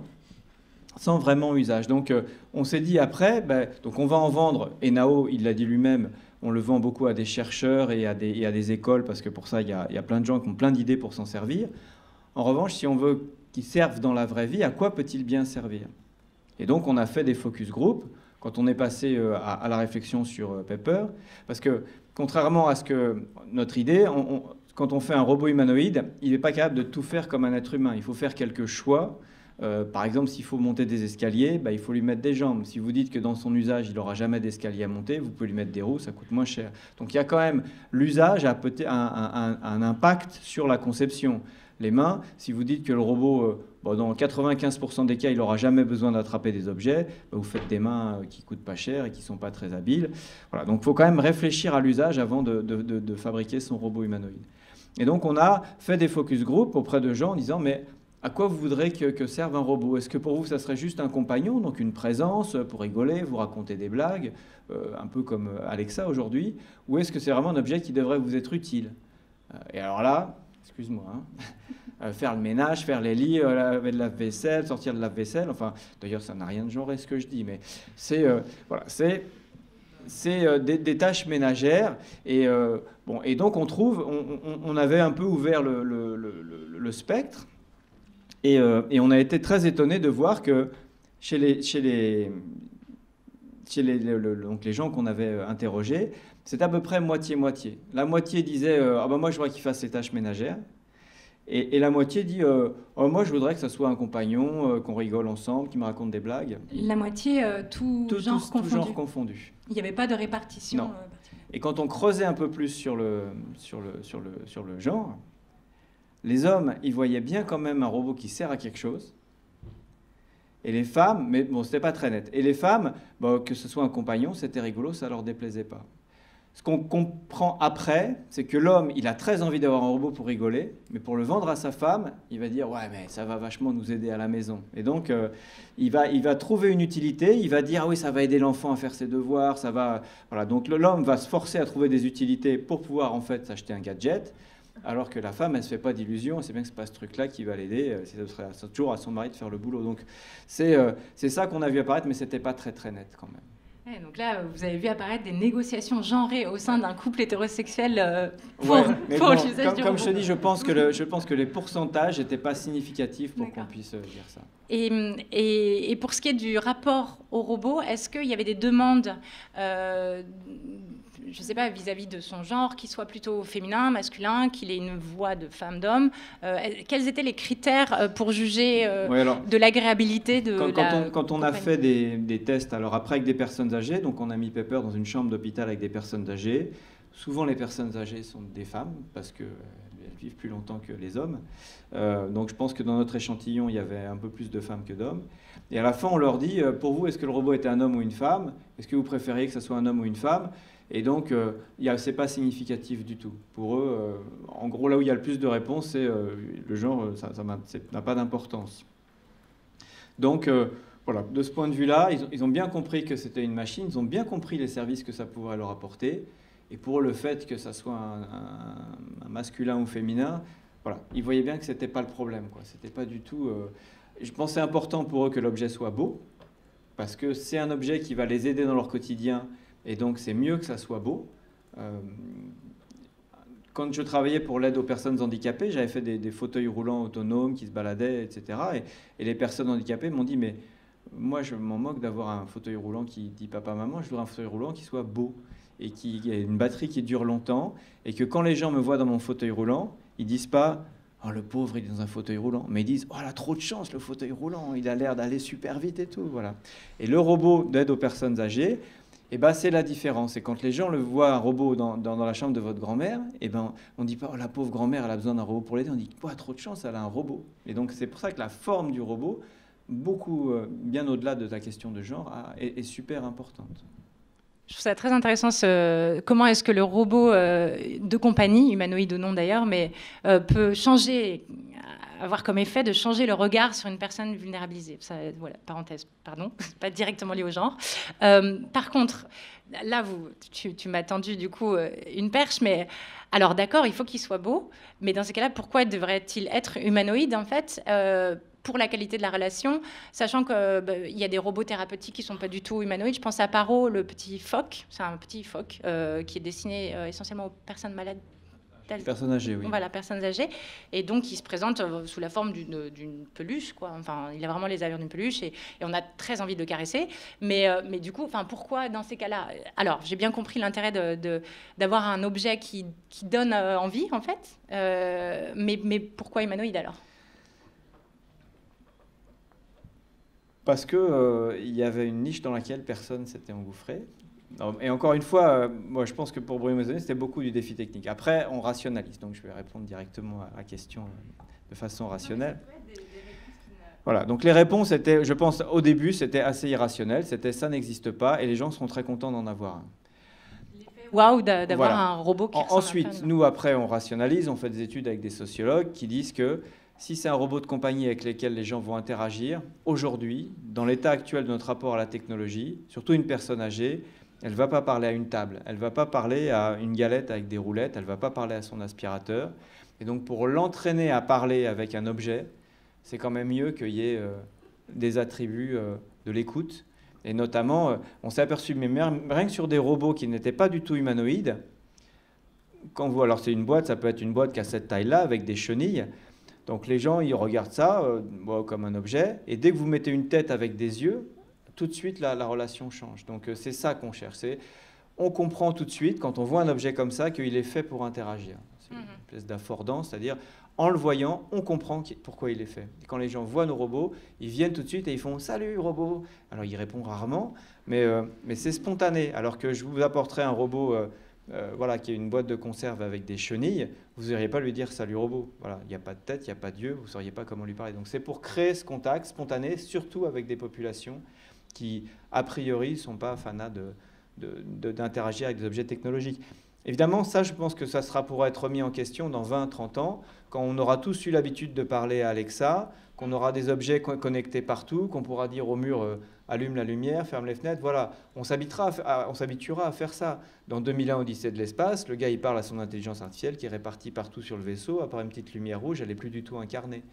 sans vraiment usage. Donc euh, on s'est dit après, ben, donc on va en vendre. Et Nao, il l'a dit lui-même, on le vend beaucoup à des chercheurs et à des, écoles parce que pour ça, il y, a, y a plein de gens qui ont plein d'idées pour s'en servir. En revanche, si on veut qu'il serve dans la vraie vie, à quoi peut-il bien servir? Et donc on a fait des focus group quand on est passé euh, à, la réflexion sur euh, Pepper, parce que contrairement à ce que notre idée, quand on fait un robot humanoïde, il n'est pas capable de tout faire comme un être humain. Il faut faire quelques choix. Euh, par exemple, s'il faut monter des escaliers, bah, il faut lui mettre des jambes. Si vous dites que dans son usage, il n'aura jamais d'escalier à monter, vous pouvez lui mettre des roues, ça coûte moins cher. Donc il y a quand même l'usage a un, un, impact sur la conception. Les mains, si vous dites que le robot dans 95% des cas, il n'aura jamais besoin d'attraper des objets. Bah, vous faites des mains euh, qui coûtent pas cher et qui sont pas très habiles. Voilà, donc il faut quand même réfléchir à l'usage avant de, fabriquer son robot humanoïde. Et donc on a fait des focus group auprès de gens en disant mais à quoi vous voudrez que, serve un robot? Est-ce que pour vous ça serait juste un compagnon, donc une présence pour rigoler, vous raconter des blagues, euh, un peu comme euh, Alexa aujourd'hui, ou est-ce que c'est vraiment un objet qui devrait vous être utile? Et alors là, excuse-moi, hein, euh, faire le ménage, faire les lits, euh, laver de la vaisselle, sortir de la vaisselle. Enfin, d'ailleurs, ça n'a rien de genre, ce que je dis, mais c'est euh, voilà, c'est c'est des, tâches ménagères. Et, bon, et donc, on trouve, on, avait un peu ouvert le, le, le, spectre. Et, et, on a été très étonné de voir que chez les, chez les, chez les, donc les gens qu'on avait interrogés, c'est à peu près moitié-moitié. La moitié disait Ah ben moi, je voudrais qu'il fasse les tâches ménagères. Et, la moitié dit euh, oh, Moi, je voudrais que ça soit un compagnon, euh, qu'on rigole ensemble, qui me raconte des blagues. La moitié, euh, tout, genre confondu. confondu. Il n'y avait pas de répartition. et quand on creusait un peu plus sur le, sur le, sur le, sur le genre, les hommes, ils voyaient bien quand même un robot qui sert à quelque chose. Et les femmes, mais bon, c'était pas très net. Et les femmes, que ce soit un compagnon, c'était rigolo, ça leur déplaisait pas. Ce qu'on comprend après, c'est que l'homme, il a très envie d'avoir un robot pour rigoler, mais pour le vendre à sa femme, il va dire ouais mais ça va vachement nous aider à la maison. Et donc euh, il, va, il va trouver une utilité, il va dire ah oui ça va aider l'enfant à faire ses devoirs, ça va voilà donc l'homme va se forcer à trouver des utilités pour pouvoir en fait s'acheter un gadget, alors que la femme elle se fait pas d'illusions, sait bien que c'est pas ce truc-là qui va l'aider, euh, c'est toujours à son mari de faire le boulot. Donc c'est euh, c'est ça qu'on a vu apparaître, mais c'était pas très très net quand même donc là, vous avez vu apparaître des négociations genrées au sein d'un couple hétérosexuel euh, pour, l'usage comme, comme je te dis, je pense que, je pense que les pourcentages n'étaient pas significatifs pour qu'on puisse euh, dire ça. Et, et, pour ce qui est du rapport au robot, est-ce qu'il y avait des demandes euh, je ne sais pas, vis-à-vis de son genre, qu'il soit plutôt féminin, masculin, qu'il ait une voix de femme, d'homme. Euh, quels étaient les critères euh, pour juger euh, de l'agréabilité de quand, la on, quand on a fait des, tests, alors après avec des personnes âgées, donc on a mis Pepper dans une chambre d'hôpital avec des personnes âgées. Souvent les personnes âgées sont des femmes parce que elles vivent plus longtemps que les hommes. donc je pense que dans notre échantillon, il y avait un peu plus de femmes que d'hommes. Et à la fin, on leur dit, pour vous, est-ce que le robot était un homme ou une femme? Est-ce que vous préfériez que ce soit un homme ou une femme? Et donc, ce n'est pas significatif du tout. Pour eux, en gros, là où il y a le plus de réponses, c'est le genre, ça n'a pas d'importance. Donc, voilà, de ce point de vue-là, ils, ont bien compris que c'était une machine, ils ont bien compris les services que ça pourrait leur apporter. Et pour le fait que ça soit un, masculin ou féminin, voilà, ils voyaient bien que ce n'était pas le problème. C'était pas du tout. Euh, je pensais important pour eux que l'objet soit beau, parce que c'est un objet qui va les aider dans leur quotidien, et donc c'est mieux que ça soit beau. Euh, quand je travaillais pour l'aide aux personnes handicapées, j'avais fait des, fauteuils roulants autonomes qui se baladaient, etc. Et, les personnes handicapées m'ont dit, mais moi, je m'en moque d'avoir un fauteuil roulant qui dit papa-maman. Je voudrais un fauteuil roulant qui soit beau et qui ait une batterie qui dure longtemps. Et que quand les gens me voient dans mon fauteuil roulant, ils disent pas Oh, le pauvre, il est dans un fauteuil roulant. Mais ils disent Oh, elle a trop de chance, le fauteuil roulant. Il a l'air d'aller super vite et tout. Voilà. Et le robot d'aide aux personnes âgées, eh ben, c'est la différence. Et quand les gens le voient, un robot dans, dans, la chambre de votre grand-mère, eh ben, on ne dit pas Oh, la pauvre grand-mère, elle a besoin d'un robot pour l'aider. On dit Oh, trop de chance, elle a un robot. Et donc, c'est pour ça que la forme du robot beaucoup, euh, bien au-delà de ta question de genre, est, super importante. Je trouve ça très intéressant. Comment est-ce que le robot euh, de compagnie, humanoïde ou non d'ailleurs, mais euh, peut changer, avoir comme effet de changer le regard sur une personne vulnérabilisée. Ça, voilà, parenthèse, pardon, pas directement lié au genre. par contre, là, vous, tu, m'as tendu du coup une perche, mais alors d'accord, il faut qu'il soit beau, mais dans ces cas-là, pourquoi devrait-il être humanoïde en fait pour la qualité de la relation, sachant qu'il bah, y a des robots thérapeutiques qui sont pas du tout humanoïdes. Je pense à Paro, le petit phoque, c'est un petit phoque euh, qui est destiné euh, essentiellement aux personnes malades. Personnes âgées, oui. Voilà, personnes âgées. Et donc, il se présente euh, sous la forme d'une peluche, quoi. Enfin, il a vraiment les allures d'une peluche et, on a très envie de le caresser. Mais, mais du coup, enfin, pourquoi dans ces cas-là? Alors, j'ai bien compris l'intérêt d'avoir de, un objet qui, qui donne envie, en fait. mais, mais pourquoi humanoïde alors? Parce qu'il euh, il y avait une niche dans laquelle personne s'était engouffré. Et encore une fois, euh, moi je pense que pour Bruno c'était beaucoup du défi technique. Après, on rationalise, donc je vais répondre directement à la question euh, de façon rationnelle. Voilà, donc les réponses étaient, je pense, au début, c'était assez irrationnel, c'était ça n'existe pas, et les gens seront très contents d'en avoir un. Waouh, d'avoir un robot qui Ensuite, nous, après, on rationalise, on fait des études avec des sociologues qui disent que si c'est un robot de compagnie avec lequel les gens vont interagir, aujourd'hui, dans l'état actuel de notre rapport à la technologie, surtout une personne âgée, elle va pas parler à une table, elle va pas parler à une galette avec des roulettes, elle va pas parler à son aspirateur. Et donc pour l'entraîner à parler avec un objet, c'est quand même mieux qu'il y ait euh, des attributs euh, de l'écoute. Et notamment, euh, on s'est aperçu, mais rien que sur des robots qui n'étaient pas du tout humanoïdes, quand vous, alors c'est une boîte, ça peut être une boîte qui a cette taille-là avec des chenilles, donc les gens, ils regardent ça comme un objet, et dès que vous mettez une tête avec des yeux, tout de suite, la, la relation change. Donc euh, c'est ça qu'on cherche. On comprend tout de suite, quand on voit un objet comme ça, qu'il est fait pour interagir. C'est une mhm. espèce d'affordance, c'est-à-dire en le voyant, on comprend pourquoi il est fait. Et quand les gens voient nos robots, ils viennent tout de suite et ils font Salut robot Alors il répond rarement, mais, euh, mais c'est spontané. Alors que je vous apporterai un robot euh, voilà, qui est une boîte de conserve avec des chenilles, vous n'iriez pas lui dire salut robot. Voilà, il n'y a pas de tête, il n'y a pas d'yeux, vous ne sauriez pas comment lui parler. Donc c'est pour créer ce contact spontané, surtout avec des populations qui, a priori, ne sont pas fanats d'interagir de, avec des objets technologiques. Évidemment, ça, je pense que ça sera pour être remis en question dans 20, 30 ans, quand on aura tous eu l'habitude de parler à Alexa, qu'on aura des objets connectés partout, qu'on pourra dire au mur euh, allume la lumière, ferme les fenêtres. Voilà, on s'habituera à faire ça. Dans 2001 Odyssée de l'espace, le gars il parle à son intelligence artificielle qui est répartie partout sur le vaisseau, à part une petite lumière rouge, elle n'est plus du tout incarnée.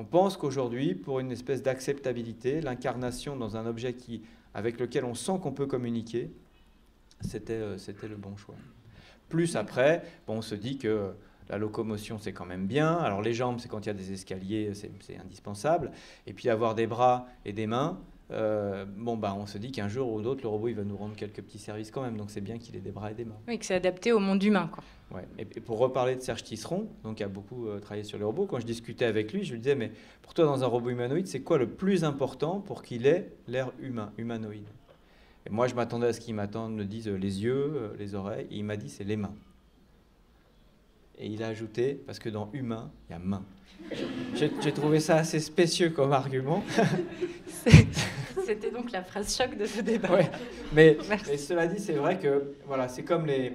On pense qu'aujourd'hui, pour une espèce d'acceptabilité, l'incarnation dans un objet qui, avec lequel on sent qu'on peut communiquer, c'était euh, le bon choix. Plus après, bon, on se dit que la locomotion, c'est quand même bien. Alors les jambes, c'est quand il y a des escaliers, c'est indispensable. Et puis avoir des bras et des mains, euh, bon, bah, on se dit qu'un jour ou d'autre, le robot, il va nous rendre quelques petits services quand même. Donc, c'est bien qu'il ait des bras et des mains. Oui, que c'est adapté au monde humain. Quoi. Ouais. Et, pour reparler de Serge Tisseron, donc, qui a beaucoup euh, travaillé sur les robots, quand je discutais avec lui, je lui disais, mais pour toi, dans un robot humanoïde, c'est quoi le plus important pour qu'il ait l'air humain, humanoïde? Et moi, je m'attendais à ce qu'il me dise les yeux, euh, les oreilles. Et il m'a dit, c'est les mains. Et il a ajouté, parce que dans humain, il y a main. J'ai trouvé ça assez spécieux comme argument. C'était donc la phrase choc de ce débat. Mais, cela dit, c'est vrai que voilà, c'est comme les,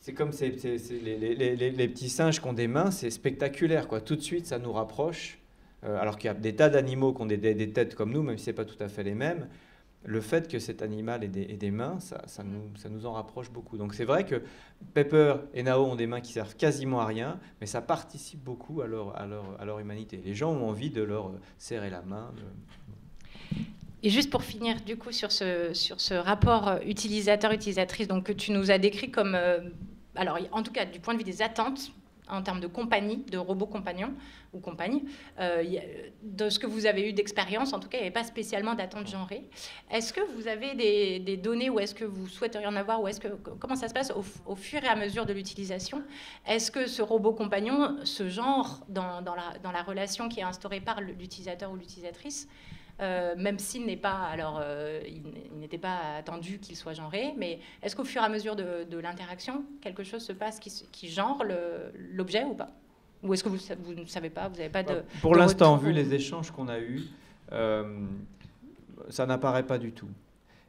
c'est comme ces, les, les, les, petits singes qui ont des mains, c'est spectaculaire. Quoi. Tout de suite, ça nous rapproche. Euh, alors qu'il y a des tas d'animaux qui ont des, des, têtes comme nous, même si ce n'est pas tout à fait les mêmes le fait que cet animal ait des, mains, ça, nous, ça, nous, en rapproche beaucoup. Donc c'est vrai que Pepper et Nao ont des mains qui servent quasiment à rien, mais ça participe beaucoup à leur, à leur, à leur humanité. Les gens ont envie de leur serrer la main. Et juste pour finir, du coup, sur ce, ce rapport utilisateur-utilisatrice donc, que tu nous as décrit comme... Euh, alors, en tout cas, du point de vue des attentes, en termes de compagnie, de robots compagnons ou compagnes. Euh, de ce que vous avez eu d'expérience, en tout cas, il n'y avait pas spécialement d'attente genrée. Est-ce que vous avez des, données ou est-ce que vous souhaiteriez en avoir ou que comment ça se passe au, fur et à mesure de l'utilisation? Est-ce que ce robot compagnon se genre dans, la, dans la relation qui est instaurée par l'utilisateur ou l'utilisatrice euh, même s'il n'est pas, alors, euh, il n'était pas attendu qu'il soit genré, mais est-ce qu'au fur et à mesure de, l'interaction, quelque chose se passe qui, qui genre l'objet ou pas? Ou est-ce que vous, vous, ne savez pas Vous n'avez pas de. Pour l'instant, vu les échanges qu'on a eus, euh, ça n'apparaît pas du tout.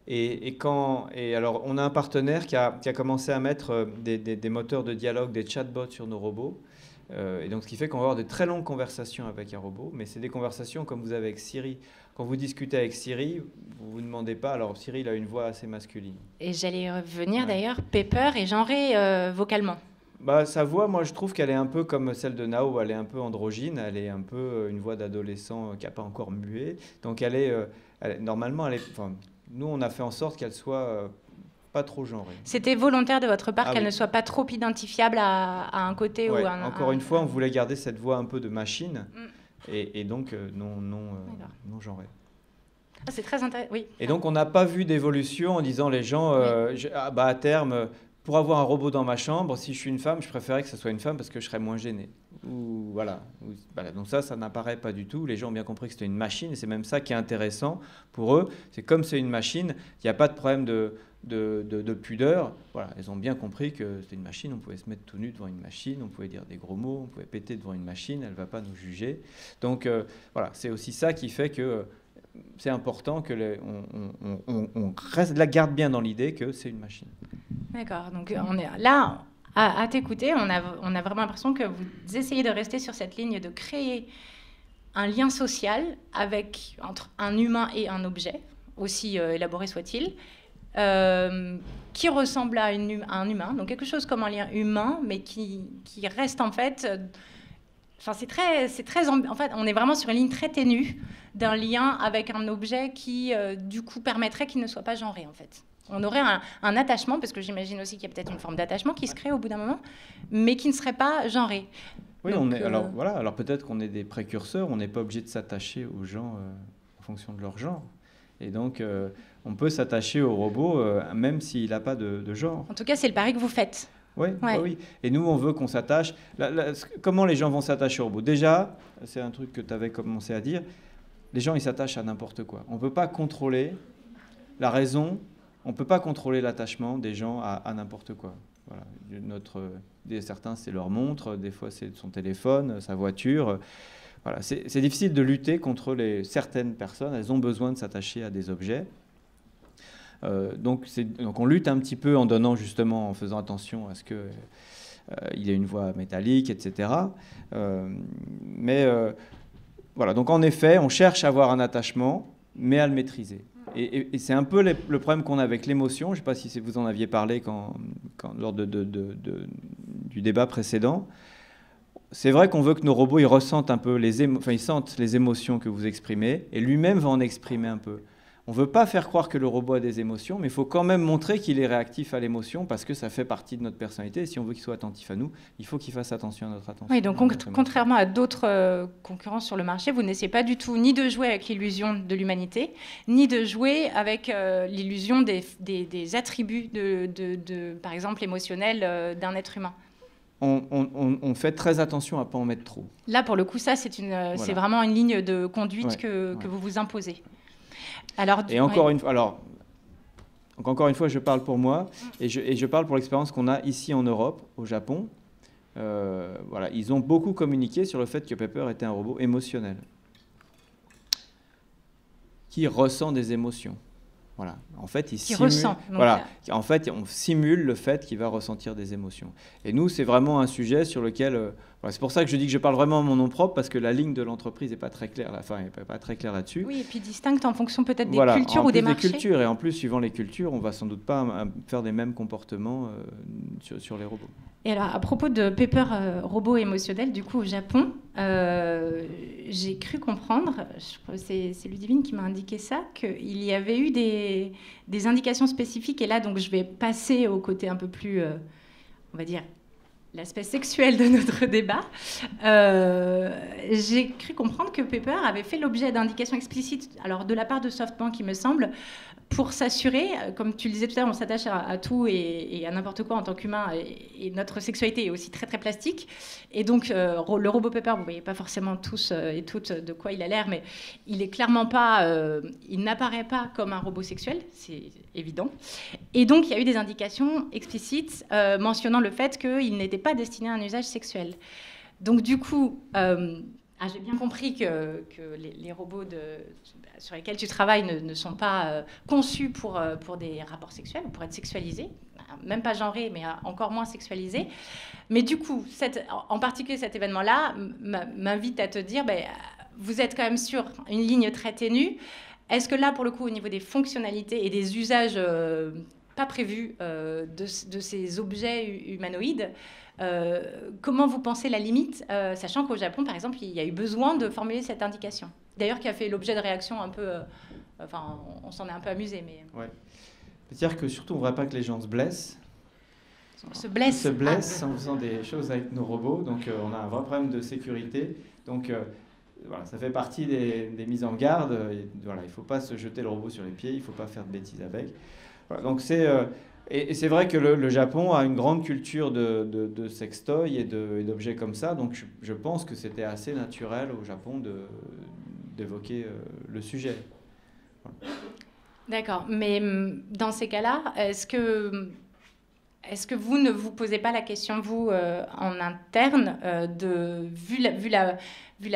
Et, quand, et alors, on a un partenaire qui a, qui a commencé à mettre des, des, moteurs de dialogue, des chatbots sur nos robots. et donc, ce qui fait qu'on va avoir de très longues conversations avec un robot, mais c'est des conversations comme vous avez avec Siri quand vous discutez avec Siri, vous vous demandez pas. Alors Siri, il a une voix assez masculine. Et j'allais revenir d'ailleurs. Pepper est genré euh, vocalement. Bah, sa voix, moi, je trouve qu'elle est un peu comme celle de Nao. Elle est un peu androgyne. Elle est un peu euh, une voix d'adolescent euh, qui n'a pas encore mué. Donc, elle est, normalement, elle est. Enfin, nous, on a fait en sorte qu'elle soit pas trop genrée. C'était volontaire de votre part ah qu'elle ne soit pas trop identifiable à, un côté ou à un. Encore une fois, on voulait garder cette voix un peu de machine. Mm et, donc euh, non, non, euh, non genré. Ah, c'est très intéressant, oui. Et donc on n'a pas vu d'évolution en disant les gens, euh, ah, bah, à terme, pour avoir un robot dans ma chambre, si je suis une femme, je préférais que ce soit une femme parce que je serais moins gêné. Ou voilà. voilà. Donc ça, ça n'apparaît pas du tout. Les gens ont bien compris que c'était une machine et c'est même ça qui est intéressant pour eux. C'est comme c'est une machine, il n'y a pas de problème de, de, pudeur. Voilà, elles ont bien compris que c'était une machine, on pouvait se mettre tout nu devant une machine, on pouvait dire des gros mots, on pouvait péter devant une machine, elle ne va pas nous juger. Donc euh, voilà, c'est aussi ça qui fait que euh, c'est important que on, reste, la garde bien dans l'idée que c'est une machine. D'accord, donc on est là à, t'écouter, on a, on a vraiment l'impression que vous essayez de rester sur cette ligne de créer un lien social avec, entre un humain et un objet, aussi euh, élaboré soit-il, euh, qui ressemble à, une, un humain, donc quelque chose comme un lien humain, mais qui, qui reste en fait. Euh, enfin, c'est très, c'est très. En fait, on est vraiment sur une ligne très ténue d'un lien avec un objet qui, euh, du coup, permettrait qu'il ne soit pas genré, en fait. On aurait un, un attachement, parce que j'imagine aussi qu'il y a peut-être une forme d'attachement qui se crée au bout d'un moment, mais qui ne serait pas genré. Oui, on est, alors voilà, alors peut-être qu'on est des précurseurs, on n'est pas obligé de s'attacher aux gens en fonction de leur genre. Et donc, on peut s'attacher au robot euh, même s'il n'a pas de, genre. En tout cas, c'est le pari que vous faites. Oui, oui. Et nous, on veut qu'on s'attache. comment les gens vont s'attacher au robot? Déjà, c'est un truc que tu avais commencé à dire, les gens, ils s'attachent à n'importe quoi. On ne peut pas contrôler la raison, on ne peut pas contrôler l'attachement des gens à, n'importe quoi. Voilà. Notre, certains, c'est leur montre, des fois, c'est son téléphone, sa voiture. Voilà. C'est difficile de lutter contre les, certaines personnes. Elles ont besoin de s'attacher à des objets. Euh, donc, donc, on lutte un petit peu en donnant justement, en faisant attention à ce que euh, il ait une voix métallique, etc. Euh, mais voilà, donc en effet, on cherche à avoir un attachement, mais à le maîtriser. Et, c'est un peu le problème qu'on a avec l'émotion. Je ne sais pas si vous en aviez parlé lors du débat précédent. C'est vrai qu'on veut que nos robots ils ressentent un peu les, enfin, ils sentent les émotions que vous exprimez, et lui-même va en exprimer un peu. On ne veut pas faire croire que le robot a des émotions, mais il faut quand même montrer qu'il est réactif à l'émotion parce que ça fait partie de notre personnalité. Et si on veut qu'il soit attentif à nous, il faut qu'il fasse attention à notre attention. Oui, donc contrairement à d'autres euh, concurrents sur le marché, vous n'essayez pas du tout ni de jouer avec l'illusion de l'humanité, ni de jouer avec euh, l'illusion des, attributs, de, par exemple, émotionnels euh, d'un être humain. On, fait très attention à ne pas en mettre trop. Là, pour le coup, ça, c'est vraiment une ligne de conduite que, que vous vous imposez. Alors, et encore une fois, alors, encore une fois, je parle pour moi et je, et je parle pour l'expérience qu'on a ici en Europe, au Japon. voilà, ils ont beaucoup communiqué sur le fait que Pepper était un robot émotionnel, qui ressent des émotions. Voilà. En fait, il simule, voilà. En fait, on simule le fait qu'il va ressentir des émotions. Et nous, c'est vraiment un sujet sur lequel. Euh, c'est pour ça que je dis que je parle vraiment en mon nom propre parce que la ligne de l'entreprise n'est pas très claire. Enfin, n'est pas très claire là-dessus. Oui, et puis distincte en fonction peut-être des cultures ou des marchés. Des cultures et en plus, suivant les cultures, on va sans doute pas faire des mêmes comportements euh, sur les robots. Et alors, à propos de Pepper euh, robot émotionnel, du coup, au Japon, euh, j'ai cru comprendre, c'est Ludivine qui m'a indiqué ça, qu'il y avait eu des, des, indications spécifiques. Et là, donc, je vais passer au côté un peu plus, euh, on va dire, l'aspect sexuel de notre débat. j'ai cru comprendre que Pepper avait fait l'objet d'indications explicites, alors de la part de SoftBank, il me semble, pour s'assurer, euh, comme tu le disais tout à l'heure, on s'attache à, tout et, à n'importe quoi en tant qu'humain, et, notre sexualité est aussi très très plastique. Et donc euh, le robot Pepper, vous voyez pas forcément tous euh, et toutes de quoi il a l'air, mais il il n'apparaît pas comme un robot sexuel, c'est évident. Et donc il y a eu des indications explicites mentionnant le fait qu'il n'était pas destiné à un usage sexuel. Donc du coup, ah, j'ai bien compris que, les, robots sur lesquels tu travailles ne, sont pas euh, conçus pour, euh, pour des rapports sexuels, pour être sexualisés, même pas genrés, mais euh, encore moins sexualisés. Mais du coup, en particulier cet événement-là m'invite à te dire, ben, vous êtes quand même sur une ligne très ténue. Est-ce que là, pour le coup, au niveau des fonctionnalités et des usages pas prévus de, ces objets humanoïdes, euh, comment vous pensez la limite, euh, sachant qu'au Japon, par exemple, il y a eu besoin de formuler cette indication D'ailleurs, qui a fait l'objet de réactions un peu. Euh, enfin, on, s'en est un peu amusé. Mais... Ouais. C'est-à-dire que surtout, on ne voudrait pas que les gens se blessent. Se blessent. Se blessent ah. en faisant des choses avec nos robots. Donc, on a un vrai problème de sécurité. Donc, voilà, ça fait partie des, mises en garde. voilà, il ne faut pas se jeter le robot sur les pieds, il ne faut pas faire de bêtises avec. donc, c'est et, c'est vrai que le, Japon a une grande culture de, de, sextoy et d'objets comme ça, donc je, pense que c'était assez naturel au Japon d'évoquer euh, le sujet. D'accord, mais hum, dans ces cas-là, est-ce que, est que vous ne vous posez pas la question, vous, euh, en interne, euh, de, vu la, vu la, vu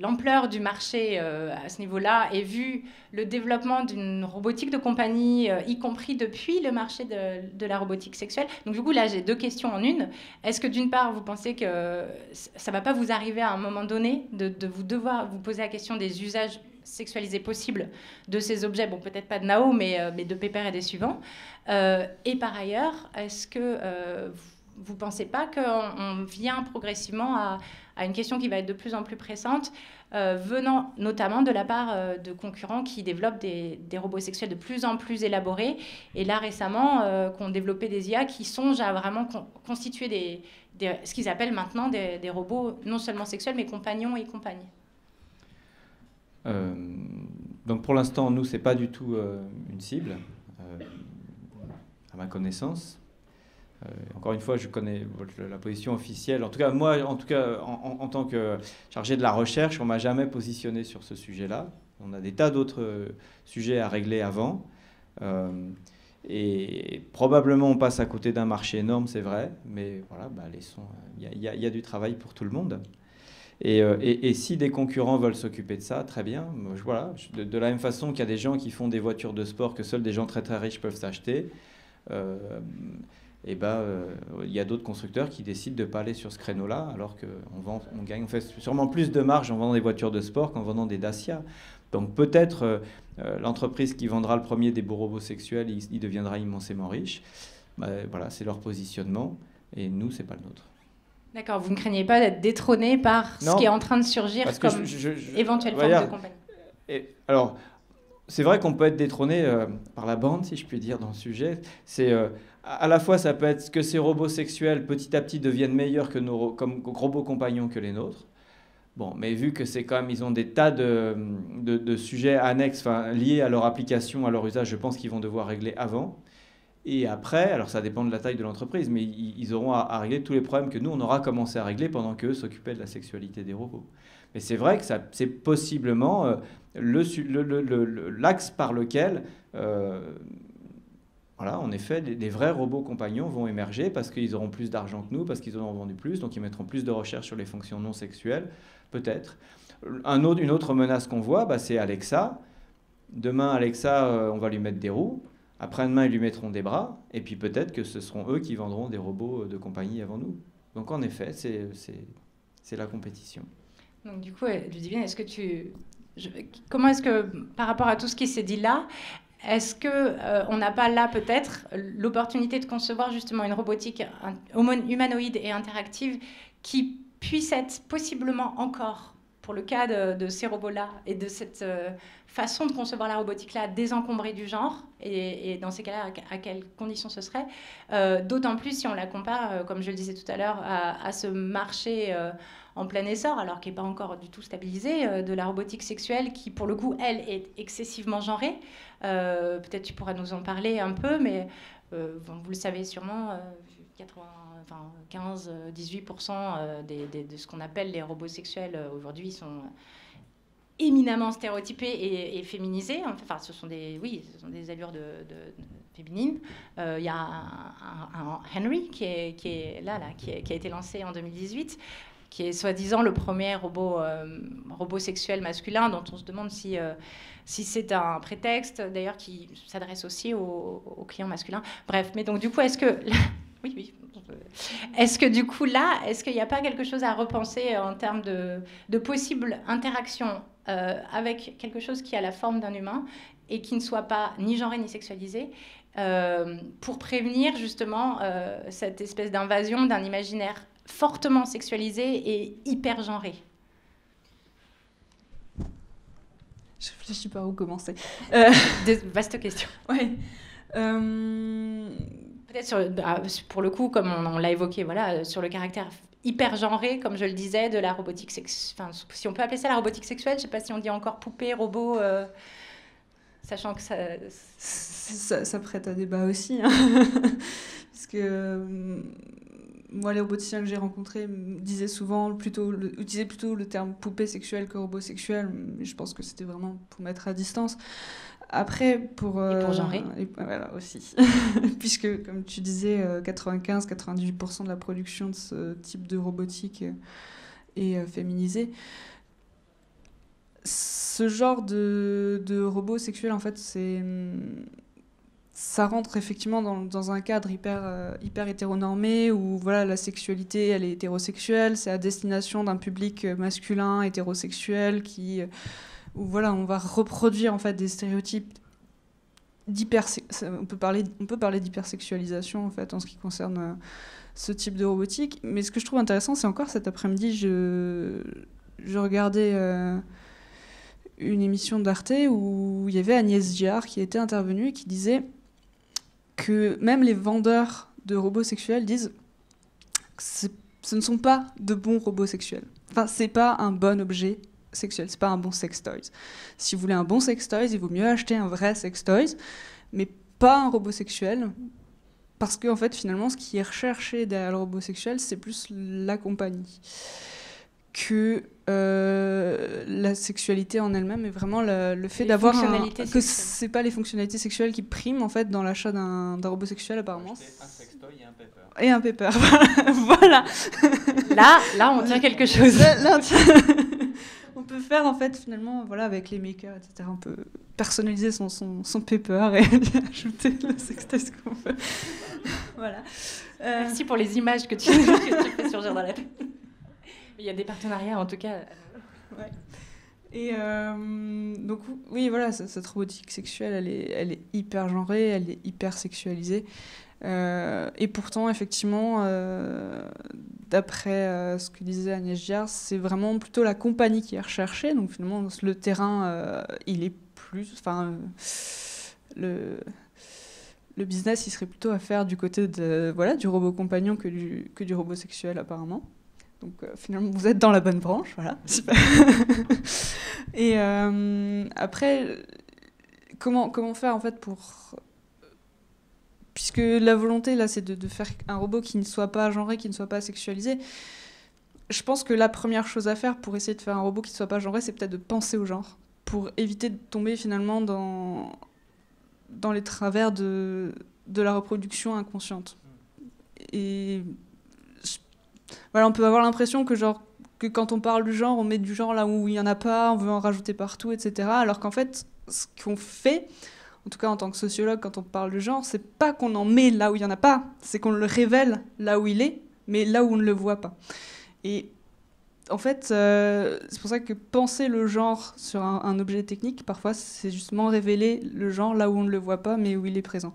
l'ampleur du marché euh, à ce niveau-là et vu le développement d'une robotique de compagnie, y compris depuis le marché de, la robotique sexuelle? Donc du coup, là, j'ai deux questions en une. Est-ce que d'une part, vous pensez que ça ne va pas vous arriver à un moment donné de, vous devoir vous poser la question des usages sexualisés possibles de ces objets, bon peut-être pas de Nao, mais, euh, mais de Pépère et des suivants. et par ailleurs, est-ce que vous ne pensez pas qu'on vient progressivement à, à une question qui va être de plus en plus pressante, euh, venant notamment de la part euh, de concurrents qui développent des, robots sexuels de plus en plus élaborés? Et là, récemment, euh, qu'on développé des IA qui songent à vraiment constituer des, ce qu'ils appellent maintenant des, robots non seulement sexuels, mais compagnons et compagnes. Donc pour l'instant, nous, c'est pas du tout une cible, à ma connaissance. Euh, encore une fois, je connais la position officielle. En tout cas, moi, en, tout cas, en, tant que chargé de la recherche, on m'a jamais positionné sur ce sujet-là. On a des tas d'autres euh, sujets à régler avant. Euh, et probablement on passe à côté d'un marché énorme, c'est vrai, mais voilà, bah, il y, y, a du travail pour tout le monde. Et, et, si des concurrents veulent s'occuper de ça, très bien. Voilà, de, de la même façon qu'il y a des gens qui font des voitures de sport que seuls des gens très très riches peuvent s'acheter et eh ben, euh, il y a d'autres constructeurs qui décident de ne pas aller sur ce créneau-là, alors qu'on on gagne, on fait sûrement plus de marge en vendant des voitures de sport qu'en vendant des Dacia. Donc peut-être euh, euh, l'entreprise qui vendra le premier des beaux robots sexuels, il, deviendra immensément riche. Voilà, c'est leur positionnement, et nous, c'est pas le nôtre. D'accord, vous ne craignez pas d'être détrôné par ce qui est en train de surgir comme éventuelle forme de compagnie. Et, alors, c'est vrai qu'on peut être détrôné par la bande, si je puis dire, dans le sujet. C'est à la fois, ça peut être que ces robots sexuels, petit à petit, deviennent meilleurs que nos comme robots compagnons que les nôtres. Bon, mais vu que c'est quand même, ils ont des tas de, de, sujets annexes, liés à leur application, à leur usage, je pense qu'ils vont devoir régler avant. Et après, alors ça dépend de la taille de l'entreprise, mais ils, auront à, régler tous les problèmes que nous, on aura commencé à régler pendant qu'eux s'occupaient de la sexualité des robots. Mais c'est vrai que c'est possiblement euh, l'axe par lequel euh, voilà, en effet, les, vrais robots compagnons vont émerger parce qu'ils auront plus d'argent que nous, parce qu'ils auront vendu plus, donc ils mettront plus de recherches sur les fonctions non sexuelles, peut-être. Un autre, une autre menace qu'on voit, bah, c'est Alexa. Demain, Alexa, euh, on va lui mettre des roues. Après-demain, ils lui mettront des bras. Et puis peut-être que ce seront eux qui vendront des robots de compagnie avant nous. Donc en effet, c'est la compétition. Donc du coup, Ludivine, est-ce que tu... comment est-ce que, par rapport à tout ce qui s'est dit là, est-ce qu'on euh, on n'a pas là peut-être l'opportunité de concevoir justement une robotique humanoïde et interactive qui puisse être possiblement encore, pour le cas de, ces robots-là et de cette euh, façon de concevoir la robotique-là, désencombrée du genre et, dans ces cas-là, à, quelles conditions ce serait euh, D'autant plus si on la compare, comme je le disais tout à l'heure, à, ce marché en plein essor, alors qu'il n'est pas encore du tout stabilisé, de la robotique sexuelle qui, pour le coup, elle, est excessivement genrée. Euh, peut-être tu pourras nous en parler un peu, mais euh, vous le savez sûrement, 15-18% euh, de ce qu'on appelle les robots sexuels aujourd'hui sont éminemment stéréotypés et, féminisés. Enfin, ce sont des, oui, ce sont des allures de, féminines. Il y a un, Henry qui est, qui est là, là qui, a été lancé en 2018 qui est soi-disant le premier robot, robot sexuel masculin, dont on se demande si, si c'est un prétexte, d'ailleurs, qui s'adresse aussi aux, clients masculins. Bref, mais donc du coup, est-ce que... oui, oui. Est-ce que du coup, là, est-ce qu'il n'y a pas quelque chose à repenser en termes de, de possibles interactions euh, avec quelque chose qui a la forme d'un humain et qui ne soit pas ni genré ni sexualisé euh, pour prévenir justement euh, cette espèce d'invasion d'un imaginaire fortement sexualisé et hyper genré? Je réfléchis pas où commencer. Euh... Vaste question. Ouais. Euh, Peut-être bah, pour le coup, comme on, l'a évoqué, voilà, sur le caractère hyper genré, comme je le disais, de la robotique sexuelle. Si on peut appeler ça la robotique sexuelle, je sais pas si on dit encore poupée, robot, euh, sachant que ça... ça... prête à débat aussi. Hein. Parce que euh, moi, les roboticiens que j'ai rencontrés disaient souvent plutôt, utilisaient plutôt le terme poupée sexuelle que robot sexuel, je pense que c'était vraiment pour mettre à distance. Après, pour. et pour euh, genrer. voilà, aussi. Puisque, comme tu disais, 95-98% euh, de la production de ce type de robotique est euh, féminisée. Ce genre de, de robot sexuel, en fait, c'est ça rentre effectivement dans, dans un cadre hyper, euh, hyper hétéronormé où voilà, la sexualité elle est hétérosexuelle, c'est à destination d'un public euh, masculin hétérosexuel qui, euh, où voilà, on va reproduire en fait des stéréotypes on peut parler on peut parler d'hypersexualisation en fait en ce qui concerne ce type de robotique mais ce que je trouve intéressant c'est encore cet après-midi je regardais une émission d'Arte où il y avait Agnès Giard qui était intervenue et qui disait que même les vendeurs de robots sexuels disent que ce ne sont pas de bons robots sexuels. Enfin, c'est pas un bon objet sexuel, c'est pas un bon sex toys. Si vous voulez un bon sex toys, il vaut mieux acheter un vrai sex toys, mais pas un robot sexuel, parce qu'en en fait, finalement, ce qui est recherché derrière le robot sexuel, c'est plus la compagnie que euh, la sexualité en elle-même est vraiment le, fait d'avoir que c'est pas les fonctionnalités sexuelles qui priment en fait dans l'achat d'un robot sexuel apparemment. Un sextoy et un paper. Et un paper, voilà. Là, là, on tient quelque chose. on, peut faire en fait finalement, voilà, avec les makers, etc. On peut personnaliser son, son, son paper et ajouter le sextoy ce qu'on veut. voilà. Euh, Merci pour les images que tu, que tu fais surgir dans la tête. Il y a des partenariats en tout cas. Ouais. Et euh, donc oui, voilà, cette robotique sexuelle, elle est, elle est hyper genrée, elle est hyper sexualisée. Euh, et pourtant, effectivement, euh, d'après ce que disait Agnès Giard, c'est vraiment plutôt la compagnie qui est recherchée. Donc finalement, le terrain, il est plus... Enfin, le, le business, il serait plutôt à faire du côté de, voilà, du robot compagnon que du, que du robot sexuel, apparemment. Donc euh, finalement, vous êtes dans la bonne branche, voilà. et euh, après, comment, comment faire en fait pour... Puisque la volonté, là, c'est de, faire un robot qui ne soit pas genré, qui ne soit pas sexualisé. Je pense que la première chose à faire pour essayer de faire un robot qui ne soit pas genré, c'est peut-être de penser au genre. Pour éviter de tomber finalement dans, dans les travers de, de la reproduction inconsciente. Et voilà, on peut avoir l'impression que que quand on parle du genre, on met du genre là où il n'y en a pas, on veut en rajouter partout, etc. Alors qu'en fait, ce qu'on fait, en tout cas en tant que sociologue, quand on parle du genre, c'est pas qu'on en met là où il n'y en a pas, c'est qu'on le révèle là où il est, mais là où on ne le voit pas. Et en fait, euh, c'est pour ça que penser le genre sur un, objet technique, parfois, c'est justement révéler le genre là où on ne le voit pas, mais où il est présent.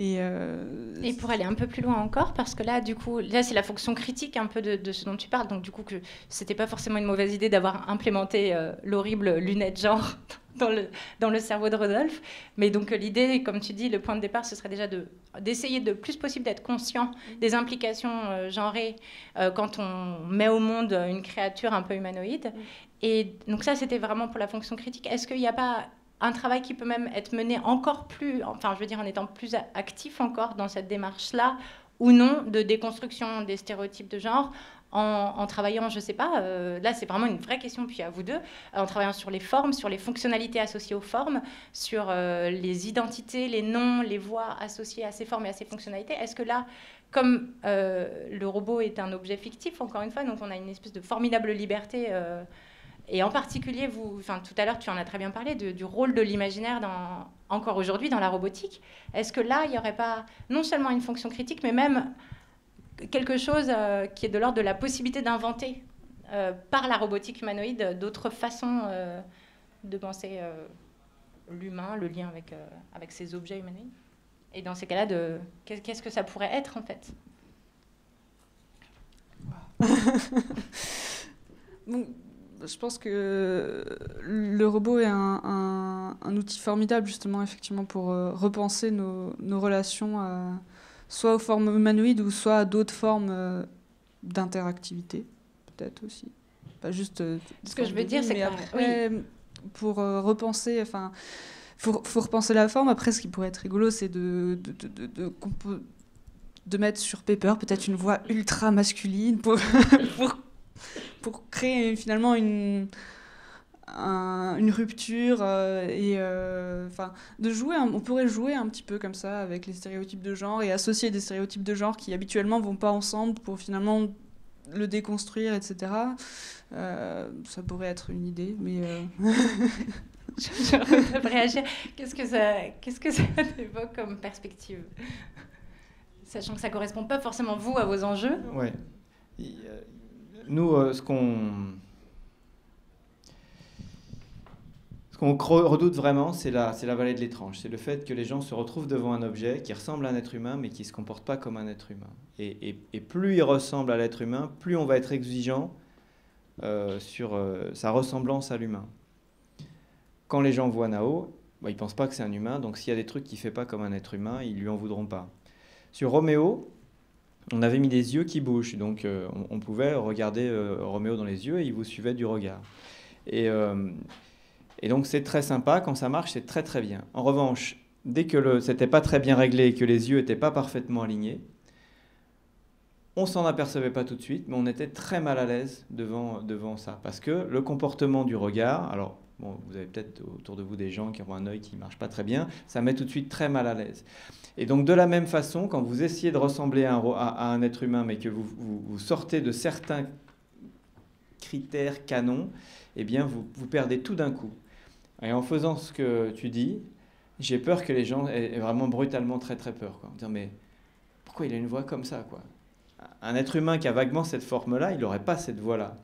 Euh, Et, pour aller un peu plus loin encore, parce que là, du coup, là, c'est la fonction critique un peu de, ce dont tu parles. Donc, du coup, que c'était pas forcément une mauvaise idée d'avoir implémenté euh, l'horrible lunette genre dans le, dans le cerveau de Rodolphe. Mais donc, l'idée, comme tu dis, le point de départ, ce serait déjà d'essayer de, le plus possible d'être conscient des implications euh, genrées quand on met au monde une créature un peu humanoïde. Et donc, ça, c'était vraiment pour la fonction critique. Est-ce qu'il n'y a pas un travail qui peut même être mené encore plus, enfin je veux dire en étant plus actif encore dans cette démarche-là, ou non, de déconstruction des stéréotypes de genre, en, travaillant, je ne sais pas, euh, là c'est vraiment une vraie question, puis à vous deux, en travaillant sur les formes, sur les fonctionnalités associées aux formes, sur euh, les identités, les noms, les voix associées à ces formes et à ces fonctionnalités. Est-ce que là, comme euh, le robot est un objet fictif, encore une fois, donc on a une espèce de formidable liberté et en particulier, tout à l'heure, tu en as très bien parlé du rôle de l'imaginaire encore aujourd'hui dans la robotique. Est-ce que là, il n'y aurait pas non seulement une fonction critique, mais même quelque chose euh, qui est de l'ordre de la possibilité d'inventer euh, par la robotique humanoïde d'autres façons euh, de penser l'humain, le lien avec, avec ces objets humanoïdes? Et dans ces cas-là, qu'est-ce que ça pourrait être en fait? Je pense que le robot est un, outil formidable justement effectivement pour euh, repenser nos, relations soit aux formes humanoïdes ou soit à d'autres formes euh, d'interactivité peut-être aussi. Pas juste euh, ce que je veux dire c'est que pour repenser enfin faut, faut repenser la forme. Après ce qui pourrait être rigolo c'est de, de, de, de mettre sur paper peut-être une voix ultra masculine pour, pour pour créer finalement une, une rupture euh, et euh, enfin de jouer on pourrait jouer un petit peu comme ça avec les stéréotypes de genre et associer des stéréotypes de genre qui habituellement vont pas ensemble pour finalement le déconstruire etc euh, ça pourrait être une idée mais je, réagir. Qu'est-ce que ça qu'est-ce que ça évoque comme perspective? Sachant que ça correspond pas forcément vous à vos enjeux? Ouais nous, euh, ce qu'on redoute vraiment, c'est la, vallée de l'étrange. C'est le fait que les gens se retrouvent devant un objet qui ressemble à un être humain, mais qui ne se comporte pas comme un être humain. Et, plus il ressemble à l'être humain, plus on va être exigeant euh, sur euh, sa ressemblance à l'humain. Quand les gens voient Nao, bah, ils ne pensent pas que c'est un humain, donc s'il y a des trucs qu'il ne fait pas comme un être humain, ils lui en voudront pas. Sur Roméo, on avait mis des yeux qui bougent. Donc euh, on, pouvait regarder euh, Roméo dans les yeux et il vous suivait du regard. Et, euh, et donc c'est très sympa, quand ça marche, c'est très très bien. En revanche, dès que ce n'était pas très bien réglé et que les yeux n'étaient pas parfaitement alignés, on s'en apercevait pas tout de suite, mais on était très mal à l'aise devant, devant ça. Parce que le comportement du regard, alors bon, vous avez peut-être autour de vous des gens qui ont un œil qui ne marche pas très bien, ça met tout de suite très mal à l'aise. Et donc de la même façon, quand vous essayez de ressembler à un, être humain, mais que vous, sortez de certains critères canons, eh bien vous, perdez tout d'un coup. Et en faisant ce que tu dis, j'ai peur que les gens aient vraiment brutalement très très peur. Quoi. Dire mais pourquoi il a une voix comme ça quoi? Un être humain qui a vaguement cette forme-là, il n'aurait pas cette voix-là.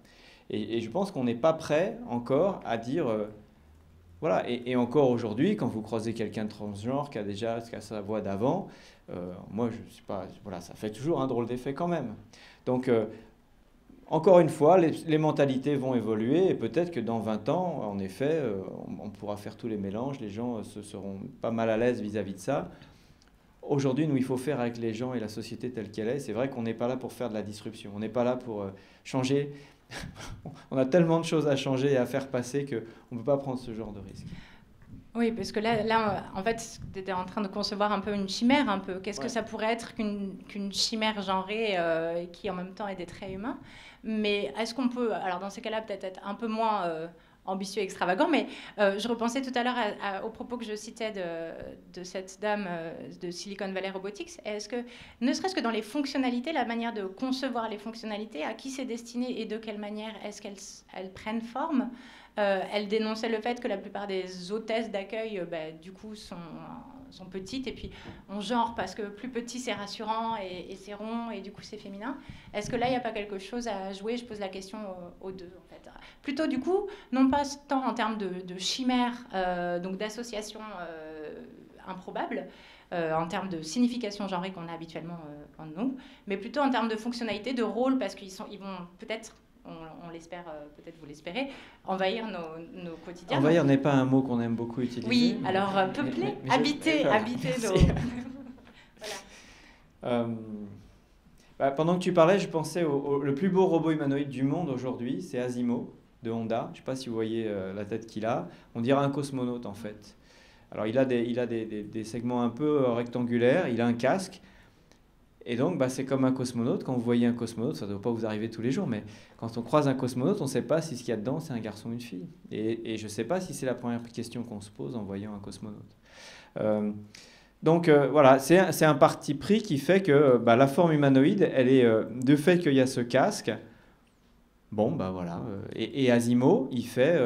Et, je pense qu'on n'est pas prêt encore à dire... Euh, voilà, et, encore aujourd'hui, quand vous croisez quelqu'un de transgenre qui a déjà qui a sa voix d'avant, euh, moi, je sais pas, voilà, ça fait toujours un drôle d'effet quand même. Donc, euh, encore une fois, les, mentalités vont évoluer et peut-être que dans 20 ans, en effet, on, pourra faire tous les mélanges, les gens se seront pas mal à l'aise vis-à-vis de ça. Aujourd'hui, nous, il faut faire avec les gens et la société telle qu'elle est. C'est vrai qu'on n'est pas là pour faire de la disruption, on n'est pas là pour changer on a tellement de choses à changer et à faire passer qu'on ne peut pas prendre ce genre de risque. Oui, parce que là, là en fait, tu étais en train de concevoir un peu une chimère, un peu. Qu'est-ce que ça pourrait être qu'une chimère genrée euh, qui en même temps est des traits humains? Mais est-ce qu'on peut, alors dans ces cas-là, peut-être être un peu moins euh, ambitieux, extravagant. Mais je repensais tout à l'heure au propos que je citais de, cette dame de Silicon Valley Robotics. Est-ce que, ne serait-ce que dans les fonctionnalités, la manière de concevoir les fonctionnalités, à qui c'est destiné et de quelle manière est-ce qu'elles prennent forme elle dénonçait le fait que la plupart des hôtesses d'accueil, bah, du coup, sont sont petites et puis on genre parce que plus petit c'est rassurant et, c'est rond et du coup c'est féminin. Est-ce que là il n'y a pas quelque chose à jouer? Je pose la question aux, deux. Plutôt du coup, non pas tant en termes de, de chimère, euh, donc d'association euh, improbable, euh, en termes de signification genrée qu'on a habituellement en nous, mais plutôt en termes de fonctionnalité, de rôle, parce qu'ils ils vont peut-être on, l'espère, euh, peut-être vous l'espérez, envahir nos, quotidiens. Envahir n'est pas un mot qu'on aime beaucoup utiliser. Oui, alors euh, peupler, habiter, habiter nos... Euh, bah, pendant que tu parlais, je pensais au, le plus beau robot humanoïde du monde aujourd'hui, c'est Asimo de Honda. Je ne sais pas si vous voyez la tête qu'il a. On dirait un cosmonaute en fait. Alors il a des, il a des segments un peu rectangulaires, il a un casque. Et donc, bah, c'est comme un cosmonaute. Quand vous voyez un cosmonaute, ça ne doit pas vous arriver tous les jours, mais quand on croise un cosmonaute, on ne sait pas si ce qu'il y a dedans, c'est un garçon ou une fille. Et, je ne sais pas si c'est la première question qu'on se pose en voyant un cosmonaute. Euh, donc euh, voilà, c'est un parti pris qui fait que bah, la forme humanoïde, elle est euh, de fait qu'il y a ce casque. Bon, bah voilà. Et, et Asimo, il fait,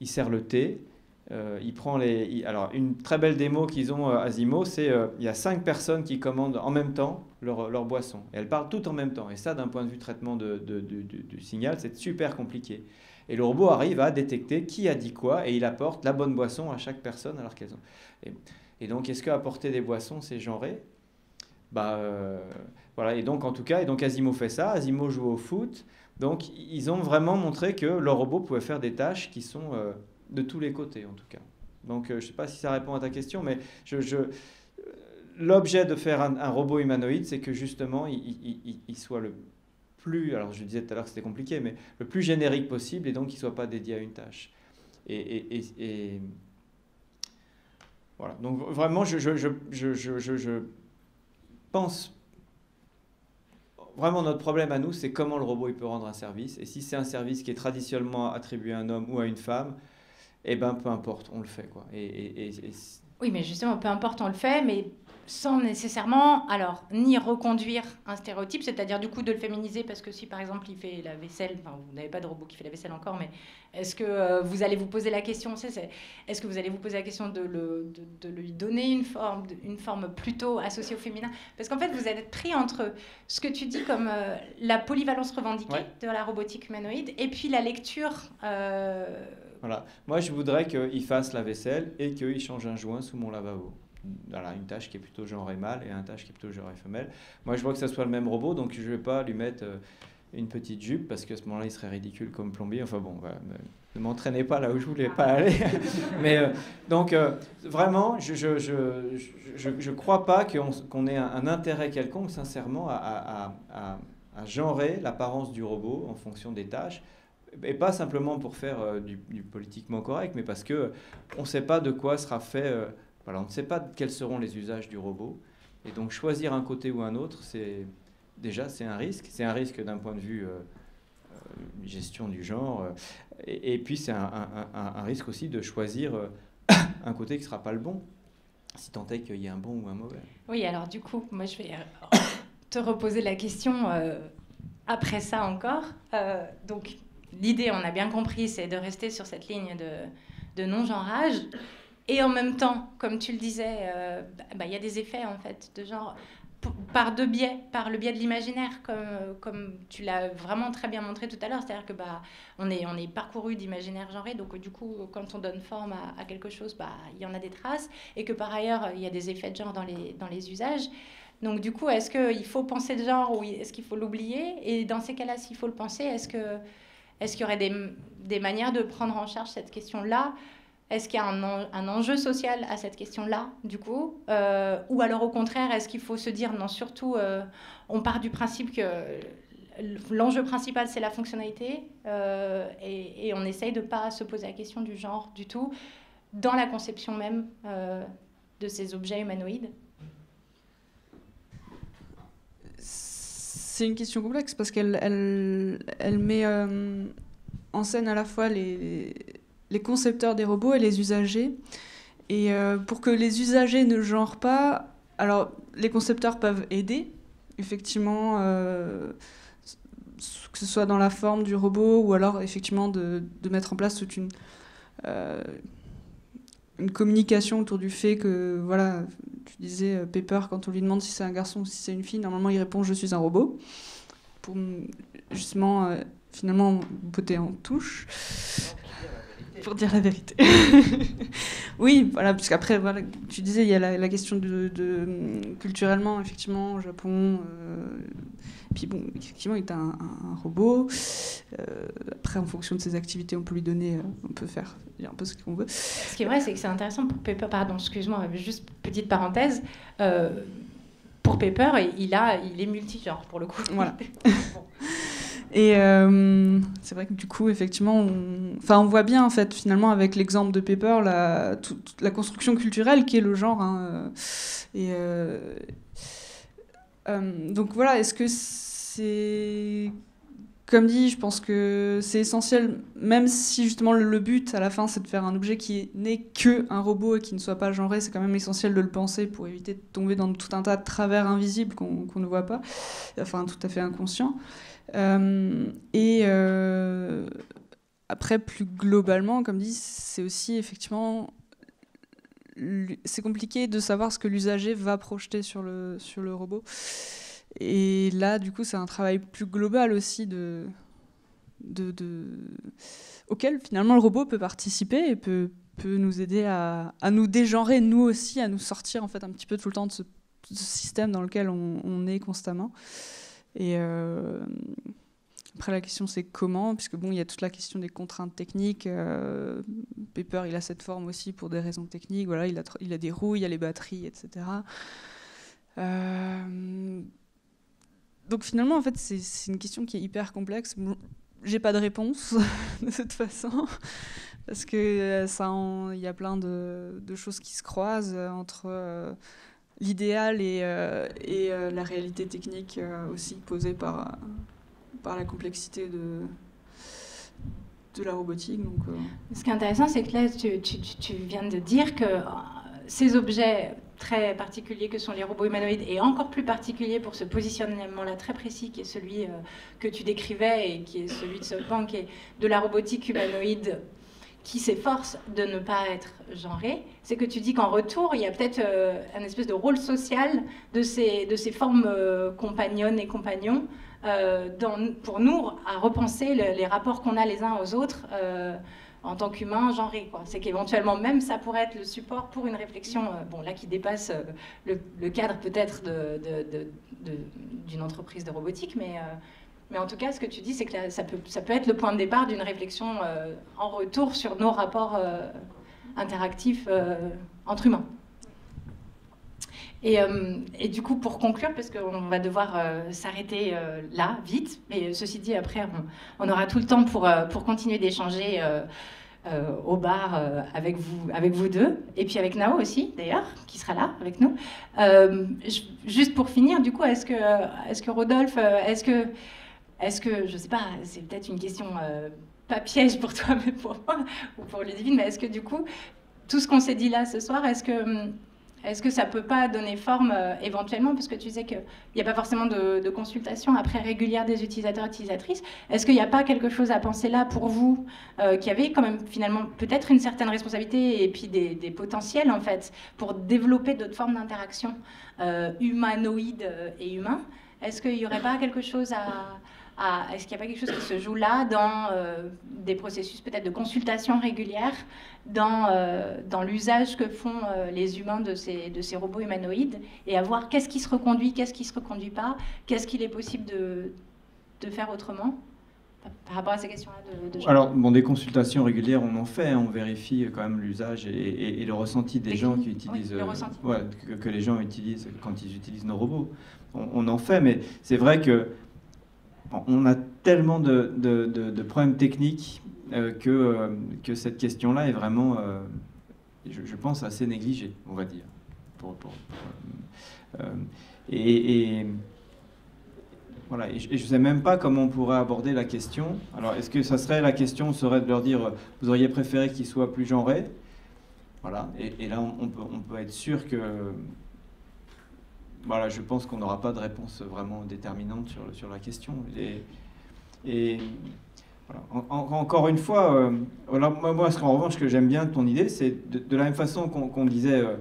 il sert le thé, euh, il prend les, alors, une très belle démo qu'ils ont à euh, Zimo, c'est euh, il y a cinq personnes qui commandent en même temps leur, leur boisson. Et elles parlent toutes en même temps. Et ça, d'un point de vue traitement de, du signal, c'est super compliqué. Et le robot arrive à détecter qui a dit quoi et il apporte la bonne boisson à chaque personne alors qu'elles ont. Et, donc, est-ce qu'apporter des boissons, c'est genré? Bah, voilà. Et donc, en tout cas, et donc Asimo fait ça. Asimo joue au foot. Donc, ils ont vraiment montré que leur robot pouvait faire des tâches qui sont de tous les côtés en tout cas. Donc euh, je ne sais pas si ça répond à ta question, mais je, l'objet de faire un, robot humanoïde, c'est que justement, il, soit le plus, alors je disais tout à l'heure que c'était compliqué, mais le plus générique possible et donc qu'il ne soit pas dédié à une tâche. Et, voilà. Donc vraiment, je, je, je, pense vraiment notre problème à nous, c'est comment le robot il peut rendre un service. Et si c'est un service qui est traditionnellement attribué à un homme ou à une femme, eh ben peu importe, on le fait quoi. Et, oui, mais justement, peu importe, on le fait, mais sans nécessairement, alors, ni reconduire un stéréotype, c'est-à-dire du coup de le féminiser, parce que si par exemple il fait la vaisselle, enfin vous n'avez pas de robot qui fait la vaisselle encore, mais est-ce que euh, vous allez vous poser la question, est-ce que vous allez vous poser la question de, le, de, lui donner une forme, une forme plutôt associée au féminin? Parce qu'en fait, vous êtes pris entre ce que tu dis comme euh, la polyvalence revendiquée de la robotique humanoïde, et puis la lecture. Euh, voilà. Moi, je voudrais qu'il fasse la vaisselle et qu'il change un joint sous mon lavabo. Voilà, une tâche qui est plutôt genre mâle et une tâche qui est plutôt genre femelle. Moi, je vois que ça soit le même robot, donc je ne vais pas lui mettre euh, une petite jupe parce qu'à ce moment-là, il serait ridicule comme plombier. Enfin bon, ne m'entraînez pas là où je voulais pas aller. Mais euh, donc, euh, vraiment, je ne je, je, je, crois pas qu'on ait un, intérêt quelconque, sincèrement, à, à, à, à genrer l'apparence du robot en fonction des tâches et pas simplement pour faire euh, du, politiquement correct, mais parce que on ne sait pas de quoi sera fait. Euh, on ne sait pas quels seront les usages du robot. Et donc choisir un côté ou un autre, c'est déjà c'est un risque. C'est un risque d'un point de vue euh, gestion du genre. Et, puis c'est un, un, risque aussi de choisir un côté qui ne sera pas le bon, si tant est qu'il y ait un bon ou un mauvais. Oui, alors du coup, moi je vais te reposer la question après ça encore. donc l'idée, on a bien compris, c'est de rester sur cette ligne de, non-genrage. Et en même temps, comme tu le disais, euh, bah, il y a des effets en fait de genre par deux biais, par le biais de l'imaginaire, comme, comme tu l'as vraiment très bien montré tout à l'heure. C'est-à-dire que bah, on, est, on est parcouru d'imaginaire genré, donc du coup, quand on donne forme à, quelque chose, bah, il y en a des traces, et que par ailleurs, il y a des effets de genre dans les, dans les usages. Donc du coup, est-ce qu'il faut penser de genre ou est-ce qu'il faut l'oublier? Et dans ces cas-là, s'il faut le penser, est-ce que est-ce qu'il y aurait des, des, manières de prendre en charge cette question-là? Est-ce qu'il y a un, un, enjeu social à cette question-là, du coup? Euh, Ou alors au contraire, est-ce qu'il faut se dire, non, surtout, euh, on part du principe que l'enjeu principal, c'est la fonctionnalité, euh, et, et, on essaye de ne pas se poser la question du genre du tout dans la conception même de ces objets humanoïdes? C'est une question complexe parce qu'elle elle, met euh, en scène à la fois les, les concepteurs des robots et les usagers. Et pour que les usagers ne genrent pas, alors les concepteurs peuvent aider, effectivement, que ce soit dans la forme du robot ou alors effectivement de, de mettre en place toute une une communication autour du fait que, voilà, tu disais euh, Pepper, quand on lui demande si c'est un garçon ou si c'est une fille, normalement il répond Je suis un robot. Pour justement, euh, finalement, beauté en touche. Pour dire la vérité. oui, voilà, parce qu'après, voilà, tu disais, il y a la, question de, culturellement, effectivement, au Japon, euh, puis bon, effectivement, il est un, robot. Euh, après, en fonction de ses activités, on peut lui donner, euh, on peut faire un peu ce qu'on veut. Ce qui est vrai, c'est que c'est intéressant pour Pepper. Pardon, excuse-moi, juste petite parenthèse. Euh, pour Pepper, il a, il est multigenre pour le coup. Voilà. Et c'est vrai que du coup, effectivement, on... Enfin, on voit bien, en fait, finalement, avec l'exemple de Pepper, la, toute, la construction culturelle qui est le genre. Hein, et, euh, donc voilà, est-ce que c'est comme dit, je pense que c'est essentiel, même si justement le, but à la fin c'est de faire un objet qui n'est que un robot et qui ne soit pas genré, c'est quand même essentiel de le penser pour éviter de tomber dans tout un tas de travers invisibles qu'on ne voit pas, enfin tout à fait inconscient. Euh, et euh, après, plus globalement, comme dit, c'est aussi effectivement c'est compliqué de savoir ce que l'usager va projeter sur le, sur le robot. Et là, du coup, c'est un travail plus global aussi de, de, auquel finalement le robot peut participer et peut, peut nous aider à, à, nous dégenrer, nous aussi, à nous sortir en fait un petit peu tout le temps de ce, système dans lequel on est constamment. Et, euh, après, la question, c'est comment, puisque bon, il y a toute la question des contraintes techniques. Euh, Pepper, il a cette forme aussi pour des raisons techniques. Voilà, il a, il a des roues, il y a les batteries, etc. Euh, donc finalement, en fait, c'est une question qui est hyper complexe. J'ai pas de réponse de toute façon, parce que euh, il y a plein de, choses qui se croisent entre l'idéal et, et la réalité technique aussi posée par par la complexité de, de la robotique. Donc, euh. Ce qui est intéressant, c'est que là, tu, tu, tu, viens de dire que euh, ces objets très particuliers que sont les robots humanoïdes, et encore plus particuliers pour ce positionnement-là très précis, qui est celui euh, que tu décrivais et qui est celui de SoftBank, qui est de la robotique humanoïde qui s'efforce de ne pas être genré, c'est que tu dis qu'en retour, il y a peut-être un espèce de rôle social de ces, de ces formes compagnonnes et compagnons euh, pour nous à repenser les rapports qu'on a les uns aux autres euh, en tant qu'humains genrés. C'est qu'éventuellement même ça pourrait être le support pour une réflexion, euh, bon là qui dépasse le, cadre peut-être d'une entreprise de robotique, mais mais en tout cas, ce que tu dis, c'est que ça, peut, être le point de départ d'une réflexion en retour sur nos rapports interactifs entre humains. Euh, et, du coup, pour conclure, parce qu'on va devoir euh, s'arrêter euh, là, vite, mais ceci dit, après, on, aura tout le temps pour, continuer d'échanger au bar avec, vous, deux, et puis avec Nao aussi, d'ailleurs, qui sera là avec nous. juste pour finir, du coup, est-ce que, est que Rodolphe, est-ce que, est que, je sais pas, c'est peut-être une question pas piège pour toi, mais pour moi, ou pour Ludivine, mais est-ce que du coup, tout ce qu'on s'est dit là ce soir, est-ce que est-ce que ça ne peut pas donner forme euh, éventuellement, parce que tu disais qu'il n'y a pas forcément de, consultation après régulière des utilisateurs et utilisatrices, est-ce qu'il n'y a pas quelque chose à penser là pour vous, euh, qui avait quand même finalement peut-être une certaine responsabilité et puis des, potentiels en fait pour développer d'autres formes d'interaction euh, humanoïdes et humains? Est-ce qu'il n'y aurait pas quelque chose à est-ce qu'il n'y a pas quelque chose qui se joue là dans euh, des processus peut-être de consultation régulière, dans, euh, dans l'usage que font euh, les humains de ces, de ces robots humanoïdes, et à voir qu'est-ce qui se reconduit, qu'est-ce qui ne se reconduit pas, qu'est-ce qu'il est possible de, de faire autrement par rapport à ces questions-là de, Alors, bon, des consultations régulières, on en fait, on vérifie quand même l'usage et, le ressenti des gens qui utilisent, que, les gens utilisent quand ils utilisent nos robots. on en fait, mais c'est vrai que on a tellement de, problèmes techniques euh, euh, que, cette question-là est vraiment, euh, je, pense, assez négligée, on va dire. voilà, et je ne sais même pas comment on pourrait aborder la question. Alors, est-ce que ça serait la question serait de leur dire, vous auriez préféré qu'il soit plus genré? Voilà, et, là, on, peut, être sûr que, voilà, je pense qu'on n'aura pas de réponse vraiment déterminante sur, sur la question. Et, et encore une fois, euh, voilà, moi, en revanche, ce que j'aime bien de ton idée, c'est de, la même façon qu'on disait, euh,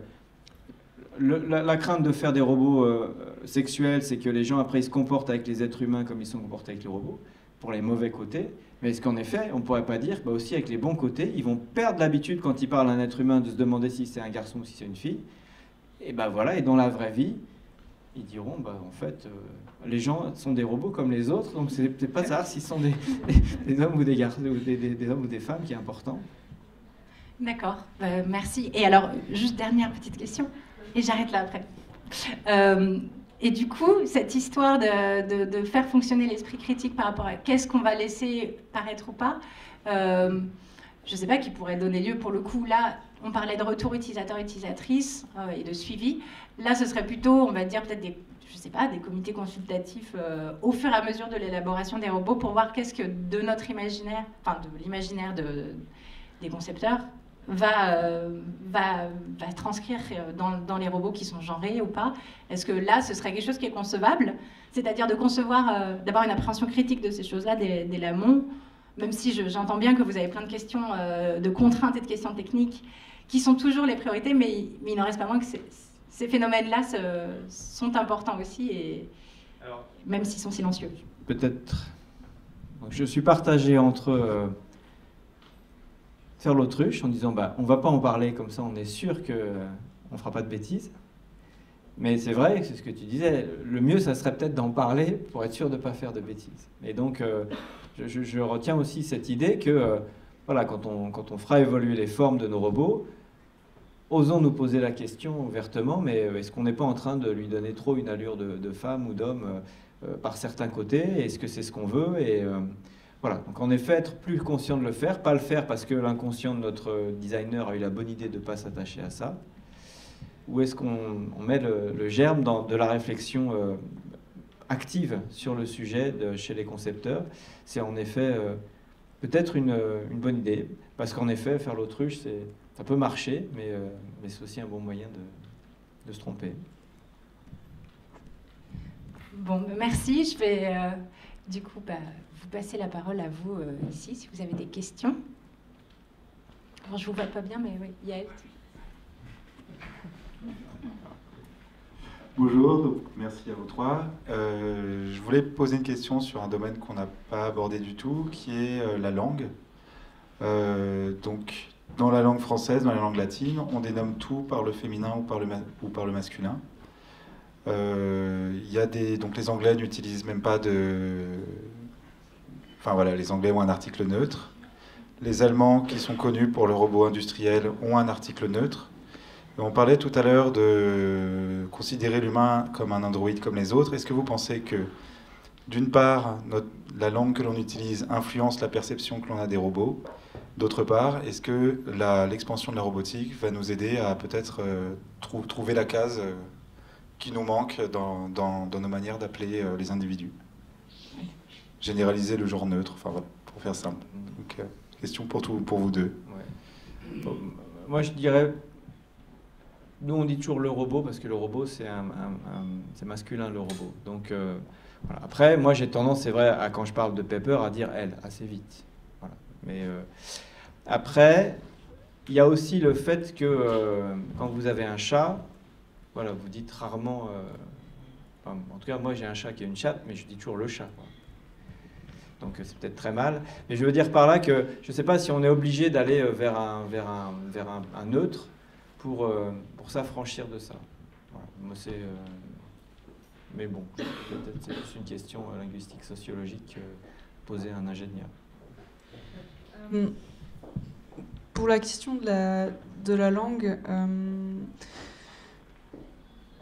la, crainte de faire des robots euh, sexuels, c'est que les gens après ils se comportent avec les êtres humains comme ils sont comportés avec les robots, pour les mauvais côtés. Mais est-ce qu'en effet, on ne pourrait pas dire, bah aussi avec les bons côtés, ils vont perdre l'habitude quand ils parlent à un être humain de se demander si c'est un garçon ou si c'est une fille? Et ben voilà, et dans la vraie vie, ils diront, bah, en fait, euh, les gens sont des robots comme les autres, donc c'est peut-être pas ça s'ils sont des, hommes ou des garçons, ou des, hommes ou des femmes qui est important. D'accord, euh, merci. Et alors, juste dernière petite question, et j'arrête là après. Euh, et du coup, cette histoire de, faire fonctionner l'esprit critique par rapport à qu'est-ce qu'on va laisser paraître ou pas, je ne sais pas, qui pourrait donner lieu pour le coup, là, on parlait de retour utilisateur-utilisatrice et de suivi. Là, ce serait plutôt, on va dire, peut-être des, je sais pas, des comités consultatifs euh, au fur et à mesure de l'élaboration des robots pour voir qu'est-ce que de notre imaginaire, enfin de l'imaginaire de, des concepteurs, va, euh, va, va, transcrire euh, dans, dans, les robots qui sont genrés ou pas. Est-ce que là, ce serait quelque chose qui est concevable? C'est-à-dire de concevoir, d'avoir une appréhension critique de ces choses-là dès, l'amont, même si j'entends bien que vous avez plein de questions, de contraintes et de questions techniques qui sont toujours les priorités, mais, mais il n'en reste pas moins que c'est ces phénomènes-là sont importants aussi, et même s'ils sont silencieux. Peut-être. Je suis partagé entre euh, faire l'autruche en disant bah, on va pas en parler comme ça, on est sûr qu'on ne fera pas de bêtises. Mais c'est vrai, c'est ce que tu disais, le mieux, ça serait peut-être d'en parler pour être sûr de ne pas faire de bêtises. Et donc, euh, je, retiens aussi cette idée que, euh, voilà, quand on, quand on fera évoluer les formes de nos robots, osons nous poser la question ouvertement, mais euh, est-ce qu'on n'est pas en train de lui donner trop une allure de, femme ou d'homme euh, euh, par certains côtés? Est-ce que c'est ce qu'on veut? Et voilà. Donc en effet, être plus conscient de le faire, pas le faire parce que l'inconscient de notre designer a eu la bonne idée de ne pas s'attacher à ça. Ou est-ce qu'on met le, germe dans, de la réflexion active sur le sujet chez les concepteurs? C'est en effet peut-être une bonne idée, parce qu'en effet, faire l'autruche, c'est ça peut marcher, mais, euh, mais c'est aussi un bon moyen de, se tromper. Bon, ben, merci. Je vais euh, du coup bah, vous passer la parole à vous euh, ici, si vous avez des questions. Alors, je vous vois pas bien, mais oui, Yael. Bonjour, merci à vous trois. je voulais poser une question sur un domaine qu'on n'a pas abordé du tout, qui est la langue. donc, dans la langue française, dans la langue latine, on dénomme tout par le féminin ou par le, ou par le masculin. Euh, y a des, donc les Anglais n'utilisent même pas de... Enfin voilà, les Anglais ont un article neutre. Les Allemands, qui sont connus pour le robot industriel, ont un article neutre. on parlait tout à l'heure de considérer l'humain comme un androïde comme les autres. Est-ce que vous pensez que, d'une part, notre, la langue que l'on utilise influence la perception que l'on a des robots? D'autre part, est-ce que l'expansion de la robotique va nous aider à peut-être euh, trouver la case euh, qui nous manque dans, nos manières d'appeler euh, les individus? Généraliser le genre neutre, enfin pour faire simple. Donc, question pour, vous deux. moi, je dirais, nous on dit toujours le robot parce que le robot c'est masculin le robot. Donc après, moi j'ai tendance, c'est vrai, à, quand je parle de Pepper, à dire elle assez vite. Mais après, il y a aussi le fait que euh, quand vous avez un chat, voilà, vous dites rarement. Euh, en tout cas, moi j'ai un chat qui a une chatte, mais je dis toujours le chat. Donc euh, c'est peut-être très mal. Mais je veux dire par là que je ne sais pas si on est obligé d'aller vers, un, vers, un, vers un, neutre pour, pour s'affranchir de ça. Moi, c'est, mais bon, peut-être c'est une question linguistique, sociologique posée à un ingénieur. Pour la question de la, de la langue, euh,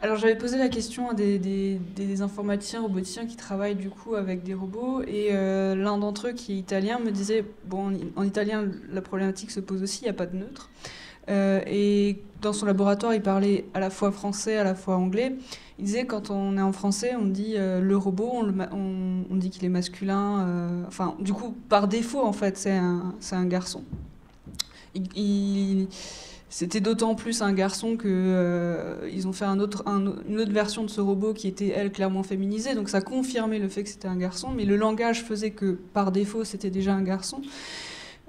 alors j'avais posé la question à des, des, informaticiens, roboticiens qui travaillent du coup avec des robots, et euh, l'un d'entre eux qui est italien me disait, bon en, italien la problématique se pose aussi, il n'y a pas de neutre. et dans son laboratoire, il parlait à la fois français, à la fois anglais. Il disait quand on est en français, on dit le robot, on, dit qu'il est masculin. enfin, du coup, par défaut, en fait, c'est un, un, garçon. C'était d'autant plus un garçon que euh, ils ont fait une autre version de ce robot qui était elle clairement féminisée, donc ça confirmait le fait que c'était un garçon, mais le langage faisait que par défaut c'était déjà un garçon.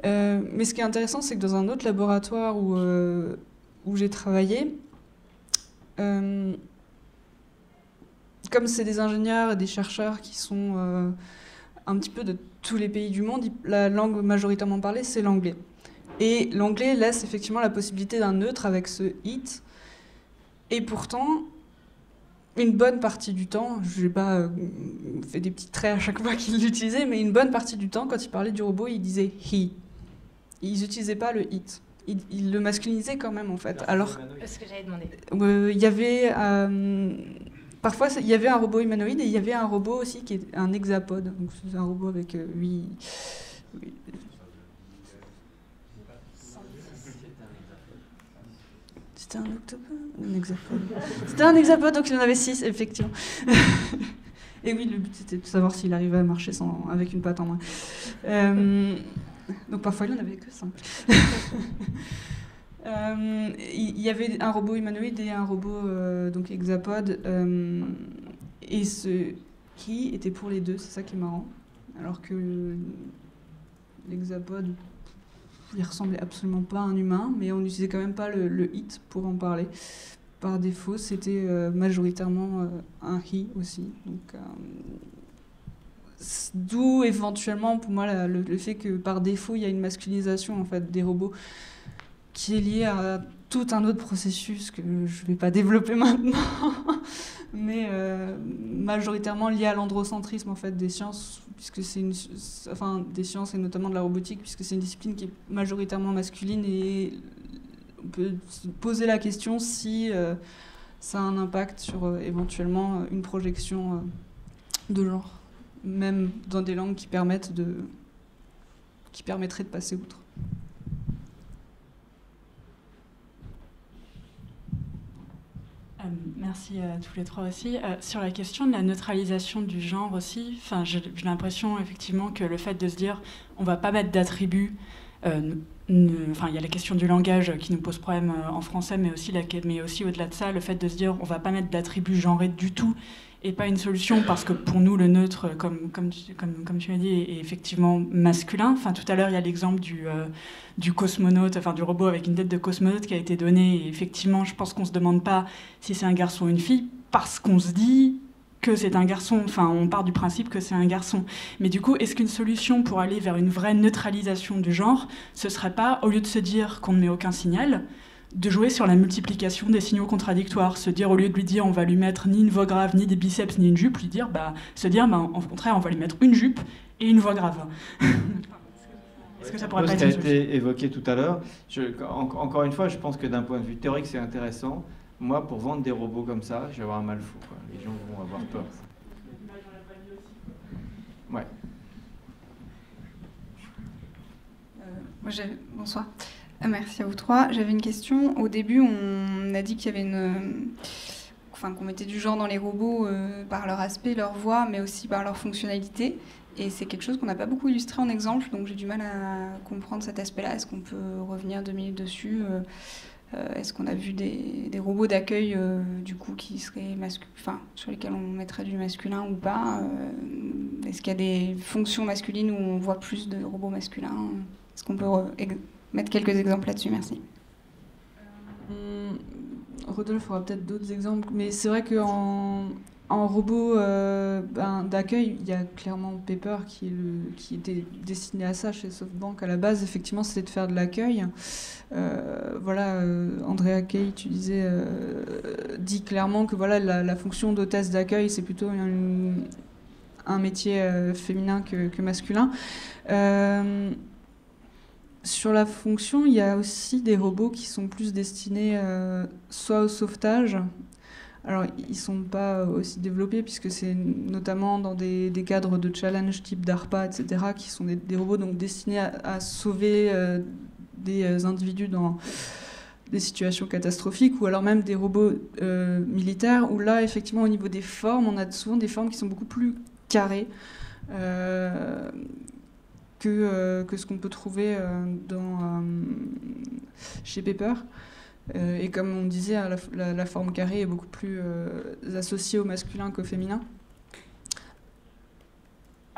Euh, mais ce qui est intéressant, c'est que dans un autre laboratoire où, euh, où j'ai travaillé, comme c'est des ingénieurs et des chercheurs qui sont un petit peu de tous les pays du monde, la langue majoritairement parlée, c'est l'anglais. Et l'anglais laisse effectivement la possibilité d'un neutre avec ce it. Et pourtant, une bonne partie du temps, je n'ai pas euh, fait des petits traits à chaque fois qu'il l'utilisait, mais une bonne partie du temps, quand il parlait du robot, il disait he. Ils n'utilisaient pas le it. Il, le masculinisaient quand même, en fait. Alors, ce que j'avais demandé. Euh, il y avait. Euh, parfois, il y avait un robot humanoïde et il y avait un robot aussi qui est un hexapode. Donc, c'est un robot avec huit. C'était un octopode Un hexapode. C'était un hexapode, donc il en avait six, effectivement. Et oui, le but c'était de savoir s'il arrivait à marcher sans, avec une patte en moins. Euh, donc parfois il n'en avait que cinq. Euh, il y avait un robot humanoïde et un robot euh, donc hexapode. et ce qui était pour les deux, c'est ça qui est marrant. Alors que l'hexapode il ressemblait absolument pas à un humain, mais on n'utilisait quand même pas le, hit pour en parler. Par défaut, c'était euh, majoritairement euh, un he aussi. Donc, euh, d'où éventuellement pour moi le, fait que par défaut il y a une masculinisation en fait des robots qui est liée à tout un autre processus que je ne vais pas développer maintenant, mais euh, majoritairement lié à l'androcentrisme en fait des sciences, puisque c'est une, enfin des sciences et notamment de la robotique, puisque c'est une discipline qui est majoritairement masculine et on peut se poser la question si euh, ça a un impact sur euh, éventuellement une projection de genre, même dans des langues qui permettent de, qui permettraient de passer outre. Euh, merci à tous les trois aussi. Euh, sur la question de la neutralisation du genre aussi, j'ai l'impression effectivement que le fait de se dire on va pas mettre d'attributs, euh, enfin il y a la question du langage qui nous pose problème en français, mais aussi, mais aussi au-delà de ça, le fait de se dire on va pas mettre d'attributs genrés du tout et pas une solution parce que pour nous le neutre, comme, comme, tu, comme tu as dit, est, effectivement masculin. Enfin, tout à l'heure, il y a l'exemple du, euh, du cosmonaute, enfin du robot avec une tête de cosmonaute qui a été donné. Et effectivement, je pense qu'on ne se demande pas si c'est un garçon ou une fille parce qu'on se dit que c'est un garçon. Enfin, on part du principe que c'est un garçon. Mais du coup, est-ce qu'une solution pour aller vers une vraie neutralisation du genre, ce serait pas, au lieu de se dire qu'on ne met aucun signal, de jouer sur la multiplication des signaux contradictoires, se dire au lieu de lui dire on va lui mettre ni une voix grave, ni des biceps, ni une jupe, lui dire bah se dire bah, en contraire on va lui mettre une jupe et une voix grave. Est-ce que ça pourrait pas être a été évoqué tout à l'heure. encore une fois, je pense que d'un point de vue théorique, c'est intéressant. Moi, pour vendre des robots comme ça, je vais avoir un mal fou. Les gens vont avoir peur. Ouais. Euh, moi, bonsoir. Merci à vous trois. J'avais une question. Au début, on a dit qu'il y avait une. Enfin, qu'on mettait du genre dans les robots euh, par leur aspect, leur voix, mais aussi par leur fonctionnalité. Et c'est quelque chose qu'on n'a pas beaucoup illustré en exemple, donc j'ai du mal à comprendre cet aspect-là. Est-ce qu'on peut revenir deux minutes dessus euh, euh, Est-ce qu'on a vu des, robots d'accueil du coup qui seraient enfin, sur lesquels on mettrait du masculin ou pas Est-ce qu'il y a des fonctions masculines où on voit plus de robots masculins? Est-ce qu'on peut mettre quelques exemples là-dessus. Merci. Euh, Rodolphe aura peut-être d'autres exemples, mais c'est vrai qu'en en robot euh, ben, d'accueil, il y a clairement Pepper qui, est le, qui était destiné à ça chez SoftBank à la base. Effectivement, c'était de faire de l'accueil. Euh, voilà, Andrea Kay, tu disais, dit clairement que voilà la, fonction d'hôtesse d'accueil, c'est plutôt un, métier féminin que, que masculin. Sur la fonction, il y a aussi des robots qui sont plus destinés euh, soit au sauvetage. Alors, ils ne sont pas aussi développés puisque c'est notamment dans des, cadres de challenge type DARPA, etc., qui sont des, robots donc destinés à, sauver euh, des individus dans, des situations catastrophiques ou alors même des robots militaires où là, effectivement, au niveau des formes, on a souvent des formes qui sont beaucoup plus carrées. Que, que ce qu'on peut trouver dans, chez Pepper. et comme on disait, hein, la, forme carrée est beaucoup plus associée au masculin qu'au féminin.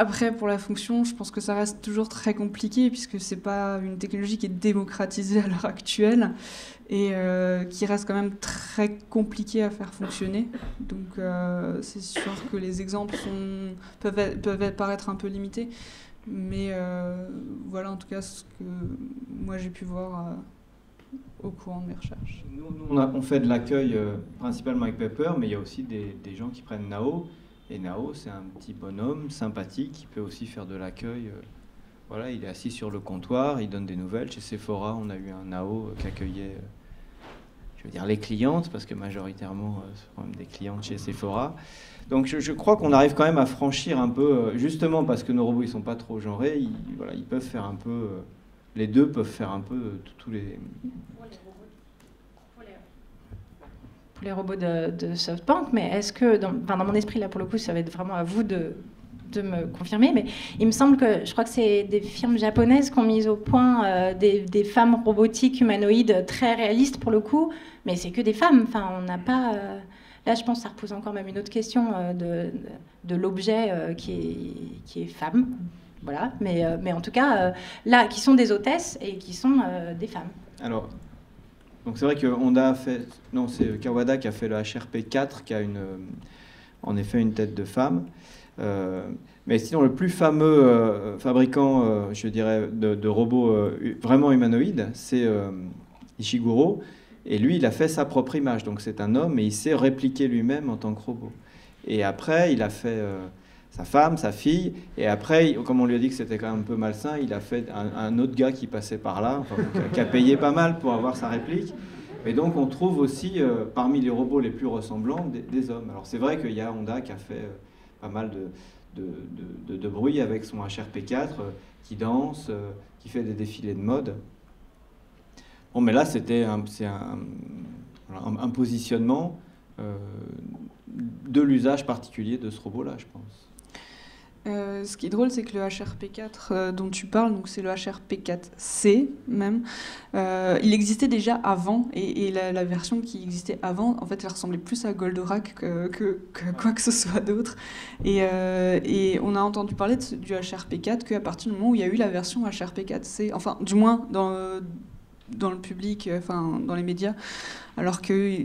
Après, pour la fonction, je pense que ça reste toujours très compliqué puisque c'est pas une technologie qui est démocratisée à l'heure actuelle et euh, qui reste quand même très compliquée à faire fonctionner. Donc, euh, c'est sûr que les exemples sont, peuvent, peuvent paraître un peu limités, mais euh, voilà en tout cas ce que moi j'ai pu voir au courant de mes recherches. Nous, on, on, fait de l'accueil principalement avec Pepper, mais il y a aussi des, des gens qui prennent Nao et Nao, c'est un petit bonhomme sympathique qui peut aussi faire de l'accueil. Euh, voilà, il est assis sur le comptoir, il donne des nouvelles. Chez Sephora, on a eu un Nao euh, qui accueillait, euh, je veux dire, les clientes, parce que majoritairement, c'est quand même des clientes chez Sephora. Donc je, crois qu'on arrive quand même à franchir un peu, justement parce que nos robots ils sont pas trop genrés, ils, voilà, ils peuvent faire un peu, les deux peuvent faire un peu tous les, les robots de, SoftBank, mais est-ce que, dans, dans, mon esprit, là, pour le coup, ça va être vraiment à vous de, de me confirmer, mais il me semble que je crois que c'est des firmes japonaises qui ont mis au point euh, des, des, femmes robotiques humanoïdes très réalistes pour le coup, mais c'est que des femmes. Enfin, on n'a pas. Euh, là, je pense que ça repose encore même une autre question euh, de, de l'objet qui, est, qui est femme. Voilà, mais, mais en tout cas, là, qui sont des hôtesses et qui sont des femmes. Alors, donc c'est vrai que Honda a fait, non c'est Kawada qui a fait le HRP4 qui a une, euh, en effet une tête de femme. Euh, mais sinon le plus fameux euh, fabricant, je dirais, de, robots vraiment humanoïdes, c'est Ishiguro. Et lui, il a fait sa propre image. Donc c'est un homme et il s'est répliqué lui-même en tant que robot. Et après, il a fait sa femme, sa fille, et après, comme on lui a dit que c'était quand même un peu malsain, il a fait un, autre gars qui passait par là, qui a payé pas mal pour avoir sa réplique. Et donc on trouve aussi euh, parmi les robots les plus ressemblants des, hommes. Alors c'est vrai qu'il y a Honda qui a fait euh, pas mal de, de, de, bruit avec son HRP4, euh, qui danse, qui fait des défilés de mode. Bon, mais là c'était un, un, un, positionnement de l'usage particulier de ce robot-là, je pense. Euh, ce qui est drôle, c'est que le HRP4 euh, dont tu parles, donc c'est le HRP4C même, euh, il existait déjà avant, et, la, version qui existait avant, en fait, elle ressemblait plus à Goldorak que, que, quoi que ce soit d'autre. Et, et, on a entendu parler du HRP4 qu'à partir du moment où il y a eu la version HRP4C, enfin, du moins dans, dans le public, enfin, dans les médias, alors que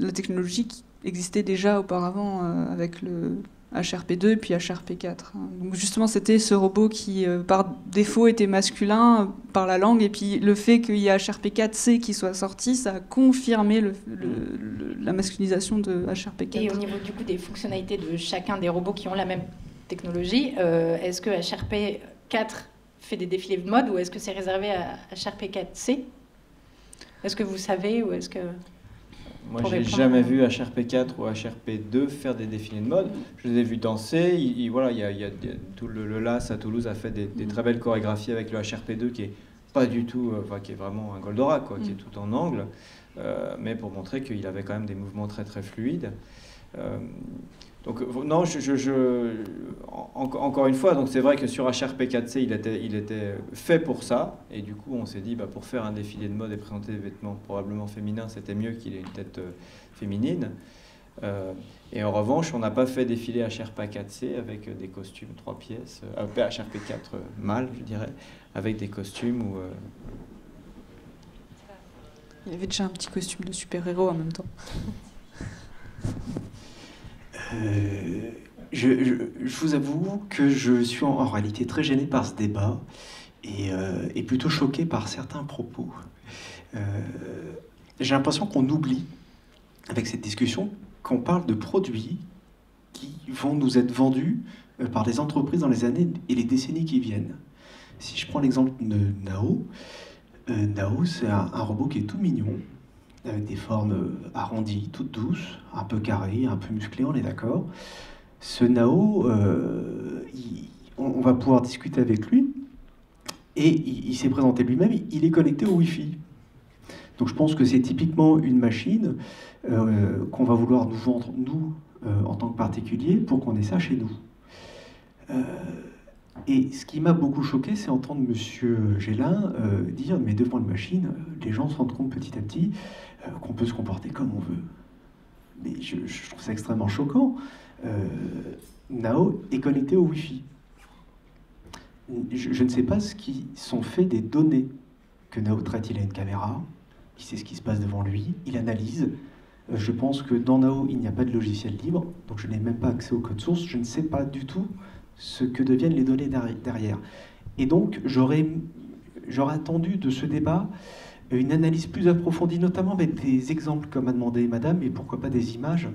la technologie existait déjà auparavant avec le HRP2 et puis HRP4. Donc justement, c'était ce robot qui, euh, par défaut, était masculin euh, par la langue, et puis le fait qu'il y ait HRP4C qui soit sorti, ça a confirmé la masculinisation de HRP4. Et au niveau du coup des fonctionnalités de chacun des robots qui ont la même technologie, euh, est-ce que HRP4 fait des défilés de mode ou est-ce que c'est réservé à HRP4C Est-ce que vous savez ou est-ce que... Moi, j'ai jamais vu HRP4 ou HRP2 faire des défilés de mode. Je les ai vus danser. Il, voilà, il y a, il y a tout le, LAS à Toulouse a fait des, très belles chorégraphies avec le HRP2 qui est pas du tout, euh, enfin, qui est vraiment un Goldorak, quoi, qui est mm. tout en angle, euh, mais pour montrer qu'il avait quand même des mouvements très très fluides. Euh, donc non, je, encore une fois, donc c'est vrai que sur HRP4C, il était, il était fait pour ça, et du coup on s'est dit, bah, pour faire un défilé de mode et présenter des vêtements probablement féminins, c'était mieux qu'il ait une tête euh, féminine. Euh, et en revanche, on n'a pas fait défiler HRP4C avec des costumes trois pièces, euh, HRP4 mâle, je dirais, avec des costumes où... Il y avait déjà un petit costume de super-héros en même temps. Euh, je, vous avoue que je suis en, réalité très gêné par ce débat et, euh, plutôt choqué par certains propos. Euh, j'ai l'impression qu'on oublie, avec cette discussion, qu'on parle de produits qui vont nous être vendus par des entreprises dans les années et les décennies qui viennent. Si je prends l'exemple de Nao, Nao, c'est un, robot qui est tout mignon, avec des formes euh, arrondies, toutes douces, un peu carrées, un peu musclées, on est d'accord. Ce Nao, euh, on, va pouvoir discuter avec lui, et il, s'est présenté lui-même, il est connecté au Wi-Fi. Donc je pense que c'est typiquement une machine euh, qu'on va vouloir nous vendre, nous, en tant que particulier, pour qu'on ait ça chez nous. Et ce qui m'a beaucoup choqué, c'est entendre M. Gélin dire, mais devant une machine, les gens se rendent compte petit à petit qu'on peut se comporter comme on veut. Mais je, trouve ça extrêmement choquant. Nao est connecté au Wi-Fi. Je, je, ne sais pas ce qui sont faits des données que Nao traite. Il a une caméra, il sait ce qui se passe devant lui, il analyse. Euh, je pense que dans Nao, il n'y a pas de logiciel libre, donc je n'ai même pas accès au code source. Je ne sais pas du tout ce que deviennent les données derrière. Et donc, j'aurais attendu de ce débat une analyse plus approfondie, notamment avec des exemples comme a demandé Madame, et pourquoi pas des images,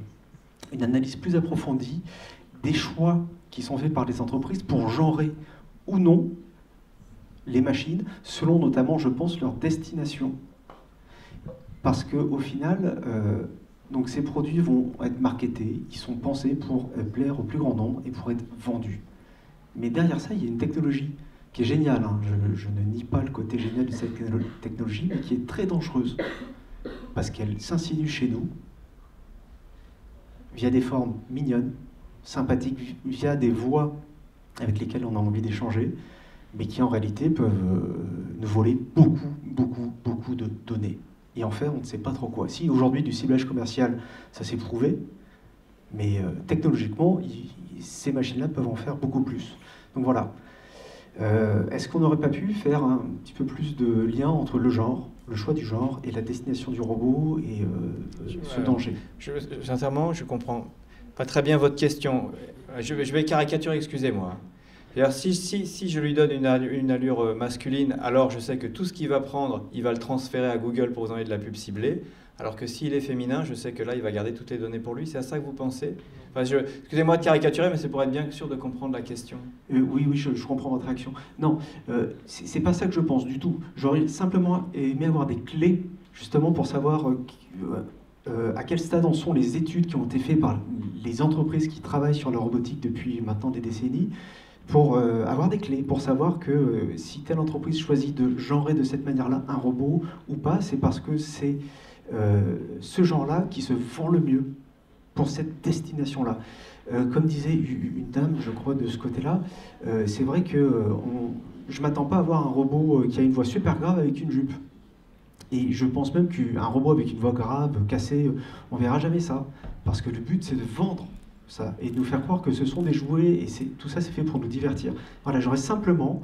une analyse plus approfondie des choix qui sont faits par les entreprises pour genrer ou non les machines, selon notamment, je pense, leur destination. Parce qu'au final, euh, donc ces produits vont être marketés, ils sont pensés pour euh, plaire au plus grand nombre et pour être vendus. Mais derrière ça, il y a une technologie qui est géniale. Hein. Je, ne nie pas le côté génial de cette technologie, mais qui est très dangereuse. Parce qu'elle s'insinue chez nous via des formes mignonnes, sympathiques, via des voix avec lesquelles on a envie d'échanger, mais qui en réalité peuvent euh, nous voler beaucoup, beaucoup, beaucoup de données et en faire on ne sait pas trop quoi. Si aujourd'hui du ciblage commercial, ça s'est prouvé, mais euh, technologiquement, ces machines-là peuvent en faire beaucoup plus. Donc voilà. Euh, est-ce qu'on n'aurait pas pu faire un petit peu plus de lien entre le genre, le choix du genre et la destination du robot et euh, ce danger? je, Sincèrement, je comprends pas très bien votre question. Je, je vais caricaturer, excusez-moi. Si, si, si, je lui donne une allure, une allure, euh, masculine, alors je sais que tout ce qu'il va prendre, il va le transférer à Google pour vous envoyer de la pub ciblée. Alors que s'il est féminin, je sais que là, il va garder toutes les données pour lui. C'est à ça que vous pensez? Excusez-moi de caricaturer, mais c'est pour être bien sûr de comprendre la question. Euh, oui, oui, je, comprends votre réaction. Non, euh, c'est pas ça que je pense du tout. J'aurais simplement aimé avoir des clés, justement, pour savoir à quel stade en sont les études qui ont été faites par les entreprises qui travaillent sur la robotique depuis maintenant des décennies pour euh, avoir des clés, pour savoir que euh, si telle entreprise choisit de genrer de cette manière-là un robot ou pas, c'est parce que c'est euh, ce genre-là qui se vend le mieux pour cette destination-là. comme disait une dame, je crois, de ce côté-là, c'est vrai que je m'attends pas à voir un robot qui a une voix super grave avec une jupe. Et je pense même qu'un robot avec une voix grave, cassée, on verra jamais ça. Parce que le but, c'est de vendre et de nous faire croire que ce sont des jouets et tout ça c'est fait pour nous divertir. Voilà, j'aurais simplement,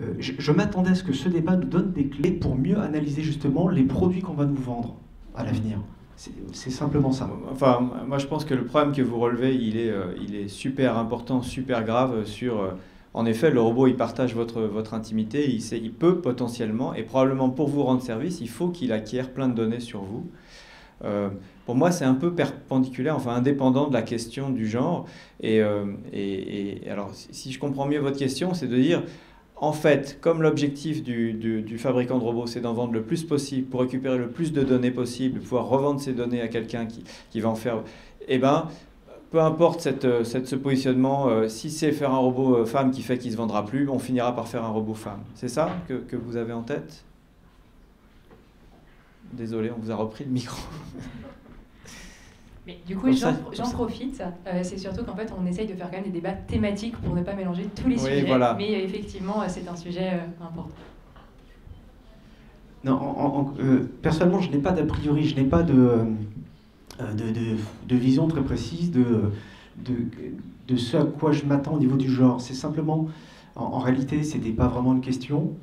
euh, je, m'attendais à ce que ce débat nous donne des clés pour mieux analyser justement les produits qu'on va nous vendre à l'avenir. C'est simplement ça. Enfin, moi je pense que le problème que vous relevez, il est, euh, il est super important, super grave sur... Euh, en effet, le robot, il partage votre, votre intimité, il, il peut potentiellement, et probablement pour vous rendre service, il faut qu'il acquiert plein de données sur vous. Euh, pour moi, c'est un peu perpendiculaire, enfin indépendant de la question du genre. Et, euh, alors, si je comprends mieux votre question, c'est de dire, en fait, comme l'objectif du, fabricant de robots, c'est d'en vendre le plus possible pour récupérer le plus de données possible, pouvoir revendre ces données à quelqu'un qui, va en faire, eh ben, peu importe cette, ce positionnement, euh, si c'est faire un robot femme qui fait qu'il ne se vendra plus, on finira par faire un robot femme. C'est ça que vous avez en tête? Désolé, on vous a repris le micro. Mais du coup, j'en profite. Euh, c'est surtout qu'en fait, on essaye de faire quand même des débats thématiques pour ne pas mélanger tous les sujets. Mais euh, effectivement, euh, c'est un sujet important. Non, personnellement, je n'ai pas d'a priori, je n'ai pas de, de, de, vision très précise de, de, ce à quoi je m'attends au niveau du genre. C'est simplement en, réalité, ce n'était pas vraiment une question,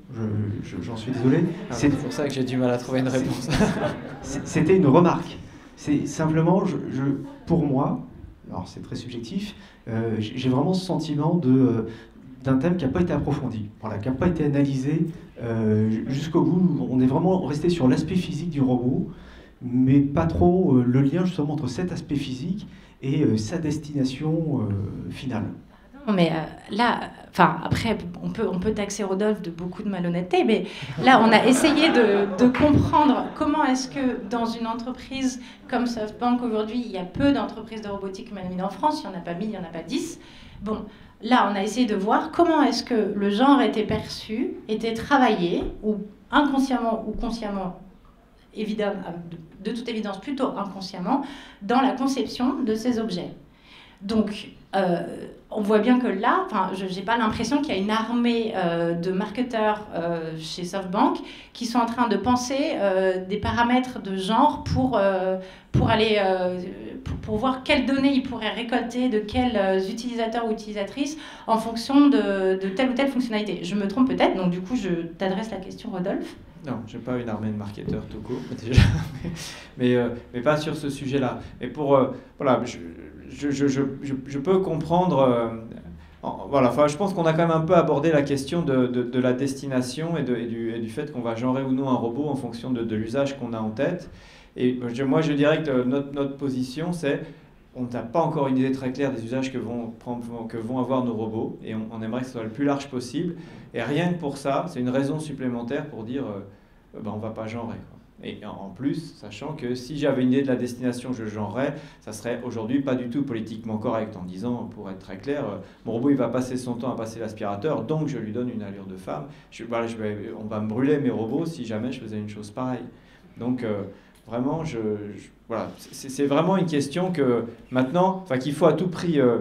j'en suis désolé. Ah, c'est pour ça que j'ai du mal à trouver une réponse. C'était une remarque. C'est simplement, pour moi, alors c'est très subjectif, euh, j'ai vraiment ce sentiment euh, d'un thème qui n'a pas été approfondi, voilà, qui n'a pas été analysé euh, jusqu'au bout. On est vraiment resté sur l'aspect physique du robot, mais pas trop le lien justement entre cet aspect physique et sa destination finale mais euh, là, enfin, après, on peut, on peut taxer Rodolphe de beaucoup de malhonnêteté, mais là, on a essayé de, comprendre comment est-ce que dans une entreprise comme SoftBank aujourd'hui, il y a peu d'entreprises de robotique humanoïde en France, il n'y en a pas mille, il n'y en a pas dix. Bon, là, on a essayé de voir comment est-ce que le genre était perçu, était travaillé, ou inconsciemment ou consciemment évidemment, de toute évidence plutôt inconsciemment, dans la conception de ces objets. Donc, euh, on voit bien que là, je n'ai pas l'impression qu'il y a une armée euh, de marketeurs euh, chez SoftBank qui sont en train de penser des paramètres de genre pour, pour aller pour, voir quelles données ils pourraient récolter de quels utilisateurs ou utilisatrices en fonction de, de telle ou telle fonctionnalité. Je me trompe peut-être, donc du coup, je t'adresse la question, Rodolphe. Non, je n'ai pas une armée de marketeurs tout court, mais, mais, pas sur ce sujet-là. Mais pour, voilà, je, je, je, je, peux comprendre. Euh, voilà, enfin, je pense qu'on a quand même un peu abordé la question de, de, la destination et, de, et, du, et du, fait qu'on va genrer ou non un robot en fonction de, l'usage qu'on a en tête. Et moi, je dirais que notre, notre position, c'est on n'a pas encore une idée très claire des usages que vont, que vont avoir nos robots, et on, aimerait que ce soit le plus large possible. Et rien que pour ça, c'est une raison supplémentaire pour dire, euh, ben, on ne va pas genrer. Et en plus, sachant que si j'avais une idée de la destination je genrerais, ça serait aujourd'hui pas du tout politiquement correct en disant, pour être très clair, euh, mon robot il va passer son temps à passer l'aspirateur, donc je lui donne une allure de femme. Je vais, on va me brûler mes robots si jamais je faisais une chose pareille. Donc euh, vraiment, je, voilà, c'est vraiment une question que maintenant, qu'il faut à tout prix euh,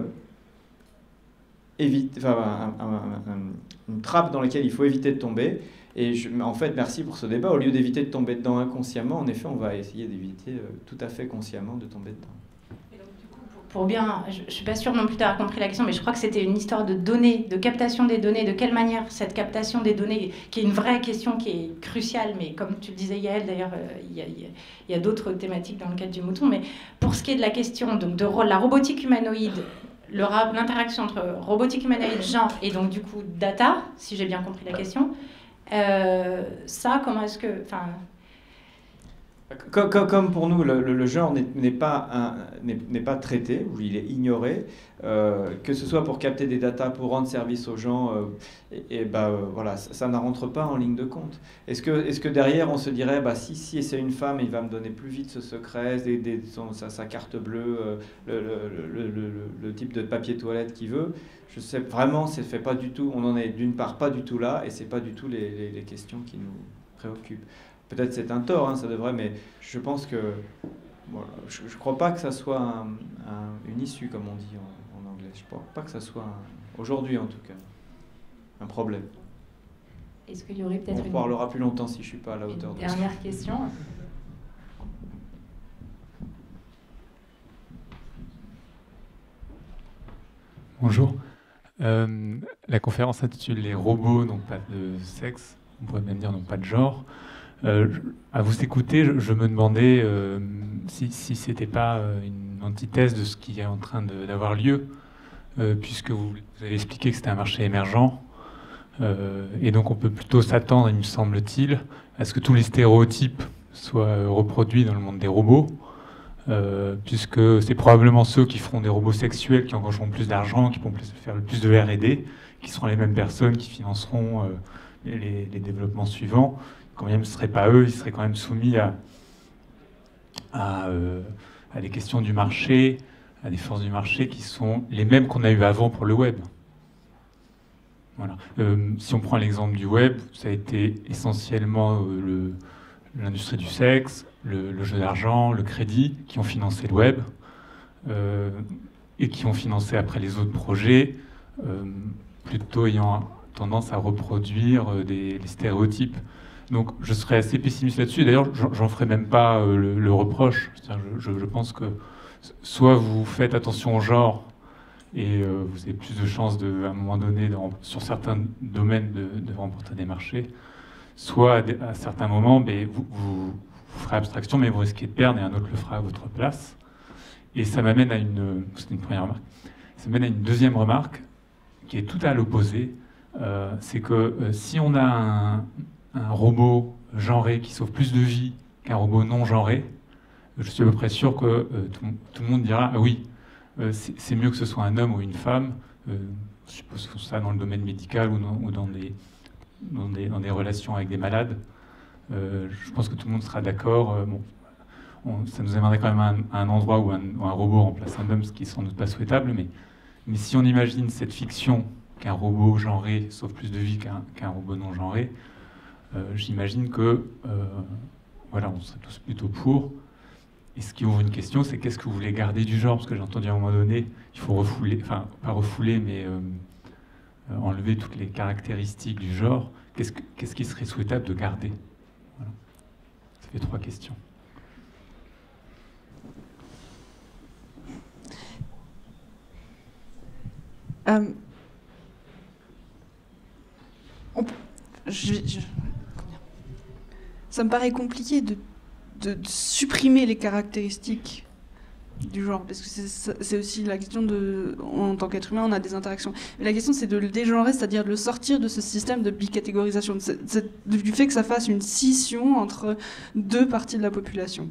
éviter, enfin, une trappe dans laquelle il faut éviter de tomber. Et en fait, merci pour ce débat. Au lieu d'éviter de tomber dedans inconsciemment, en effet, on va essayer d'éviter euh, tout à fait consciemment de tomber dedans. Pour bien, je ne suis pas sûre non plus d'avoir compris la question, mais je crois que c'était une histoire de données, de captation des données, de quelle manière cette captation des données, qui est une vraie question qui est cruciale, mais comme tu le disais Yael, d'ailleurs, euh, il y a, a d'autres thématiques dans le cadre du mouton, mais pour ce qui est de la question donc, de la robotique humanoïde, l'interaction entre robotique humanoïde, genre, et donc du coup data, si j'ai bien compris la question, euh, ça, comment est-ce que... Enfin, comme, pour nous, le, genre n'est pas, pas traité, ou il est ignoré, euh, que ce soit pour capter des datas, pour rendre service aux gens, euh, et, bah, voilà, ça, ne rentre pas en ligne de compte. Est-ce que, est que derrière, on se dirait, bah, si, si c'est une femme, il va me donner plus vite ce secret, sa, carte bleue, le, type de papier toilette qu'il veut je sais vraiment, fait pas du tout. On en est d'une part pas du tout là, et c'est pas du tout les, les, questions qui nous préoccupent. Peut-être c'est un tort, hein, ça devrait, mais je pense que voilà, je, ne crois pas que ça soit une issue, comme on dit en, anglais. Je crois pas que ça soit aujourd'hui en tout cas un problème. Est-ce qu'il y aurait peut-être on une... parlera plus longtemps si je suis pas à la hauteur de Dernière question? Bonjour. Euh, la conférence intitule Les robots n'ont pas de sexe, on pourrait même dire n'ont pas de genre. Euh, à vous écouter, je, me demandais euh, si, si ce n'était pas une antithèse de ce qui est en train d'avoir lieu, puisque vous, avez expliqué que c'était un marché émergent. et donc on peut plutôt s'attendre, il me semble-t-il, à ce que tous les stéréotypes soient reproduits dans le monde des robots. Euh, puisque c'est probablement ceux qui feront des robots sexuels qui engageront plus d'argent, qui pourront faire le plus de R&D, qui seront les mêmes personnes qui financeront euh, les, développements suivants. Quand même, ce ne seraient pas eux, ils seraient quand même soumis euh, à, des questions du marché, à des forces du marché qui sont les mêmes qu'on a eues avant pour le web. Voilà. si on prend l'exemple du web, ça a été essentiellement l'industrie du sexe, le, jeu d'argent, le crédit, qui ont financé le web euh, et qui ont financé après les autres projets, euh, plutôt ayant tendance à reproduire euh, des, stéréotypes. Donc je serais assez pessimiste là-dessus. D'ailleurs, j'en ferai même pas le, reproche. Je, pense que soit vous faites attention au genre et vous avez plus de chances, de, à un moment donné, sur certains domaines, de, remporter des marchés, soit à, certains moments, mais vous ferez abstraction, mais vous risquez de perdre et un autre le fera à votre place. Et ça m'amène à une, une première remarque. Ça m'amène à une deuxième remarque qui est tout à l'opposé. Euh, c'est que euh, si on a un, robot genré qui sauve plus de vies qu'un robot non genré, je suis à peu près sûr que euh, tout, le monde dira ah oui, c'est mieux que ce soit un homme ou une femme. je suppose que ça dans le domaine médical ou dans, des, dans, des, dans des relations avec des malades. Euh, je pense que tout le monde sera d'accord. Euh, bon, ça nous amènerait quand même à un, endroit où un, robot remplace un homme, ce qui est sans doute pas souhaitable. Mais, mais si on imagine cette fiction qu'un robot genré sauve plus de vie qu'un robot non genré, euh, j'imagine que voilà, on serait tous plutôt pour. Et ce qui ouvre une question, c'est qu'est-ce que vous voulez garder du genre? Parce que j'ai entendu à un moment donné, il faut refouler, enfin, pas refouler, mais euh, euh, enlever toutes les caractéristiques du genre. Qu'est-ce, qu'est-ce qui serait souhaitable de garder? Voilà. Ça fait trois questions. Euh, ça me paraît compliqué de, supprimer les caractéristiques du genre, parce que c'est aussi la question de, en tant qu'être humain, on a des interactions. Mais la question, c'est de le dégenrer, c'est-à-dire de le sortir de ce système de bicatégorisation, du fait que ça fasse une scission entre deux parties de la population.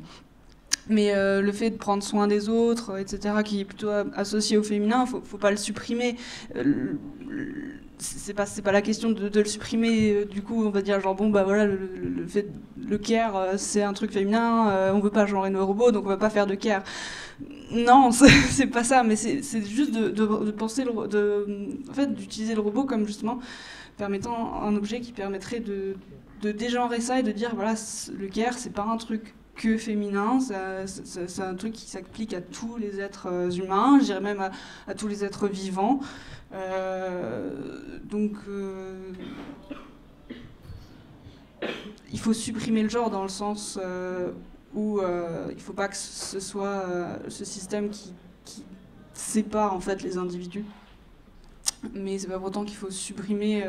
Mais euh, le fait de prendre soin des autres, etc., qui est plutôt associé au féminin, faut, faut pas le supprimer. Euh, c'est pas c'est pas la question de, le supprimer. Euh, du coup, on va dire genre bon bah voilà le, le care c'est un truc féminin. on veut pas genrer nos robots, donc on va pas faire de care. Non, c'est pas ça. Mais c'est juste de, penser de en fait d'utiliser le robot comme justement permettant un objet qui permettrait de de dégenrer ça et de dire voilà le care c'est pas un truc que féminin, c'est un truc qui s'applique à tous les êtres euh, humains, je dirais même à, tous les êtres vivants. Euh, donc, euh, il faut supprimer le genre dans le sens où il ne faut pas que ce soit ce système qui, qui, sépare en fait les individus. Mais c'est pas pour autant qu'il faut supprimer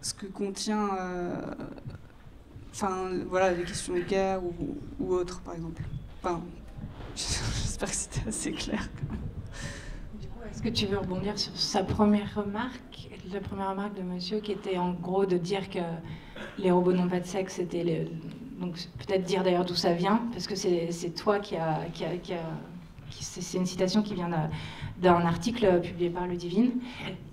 ce que contient Enfin, voilà, les questions de guerre ou, autres, par exemple. Enfin, j'espère que c'était assez clair. Est-ce que tu veux rebondir sur sa première remarque, la première remarque de monsieur, qui était en gros de dire que les robots n'ont pas de sexe, c'était donc peut-être dire d'ailleurs d'où ça vient, parce que c'est toi qui a, qui a, qui a c'est une citation qui vient d'un article publié par le Divine.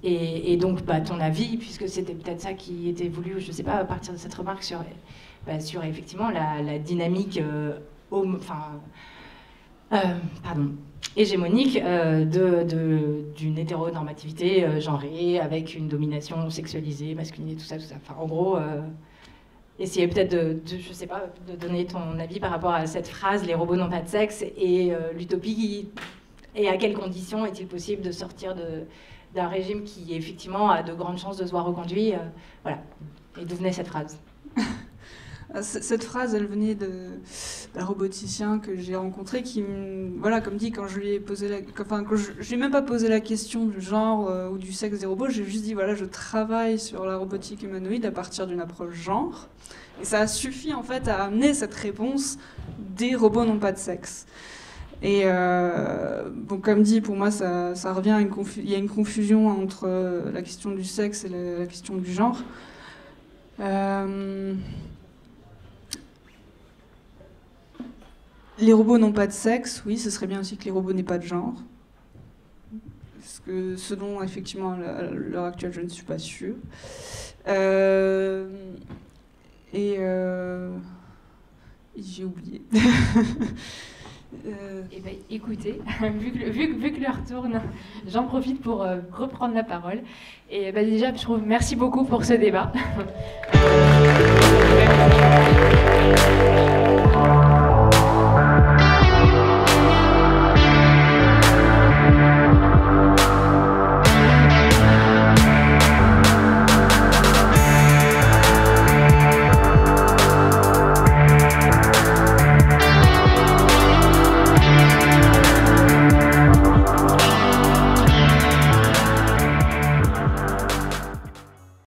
Et, donc, bah, ton avis, puisque c'était peut-être ça qui était voulu, je ne sais pas, à partir de cette remarque sur bah, sur effectivement la, dynamique euh, enfin, euh, pardon, hégémonique euh, d'une hétéronormativité genrée avec une domination sexualisée, masculine, tout ça, tout ça. En gros, essayer peut-être de, je sais pas, de donner ton avis par rapport à cette phrase "les robots n'ont pas de sexe" et l'utopie et à quelles conditions est-il possible de sortir d'un régime qui effectivement a de grandes chances de se voir reconduit. voilà. Et d'où venait cette phrase? cette phrase, elle venait d'un roboticien que j'ai rencontré qui, voilà, comme dit, quand je lui ai posé la, enfin, quand je, lui ai même pas posé la question du genre euh, ou du sexe des robots, j'ai juste dit, voilà, je travaille sur la robotique humanoïde à partir d'une approche genre. Et ça a suffi, en fait, à amener cette réponse des robots n'ont pas de sexe. Et euh, bon, comme dit, pour moi, ça, ça revient à une il y a une confusion entre euh, la question du sexe et la, question du genre. Les robots n'ont pas de sexe, oui, ce serait bien aussi que les robots n'aient pas de genre. Parce que ce dont, effectivement, à l'heure actuelle, je ne suis pas sûre. Euh, et euh, j'ai oublié. Euh, eh ben, écoutez, vu, que, vu, que l'heure tourne, j'en profite pour reprendre la parole. Et bah, déjà, je trouve merci beaucoup pour ce débat.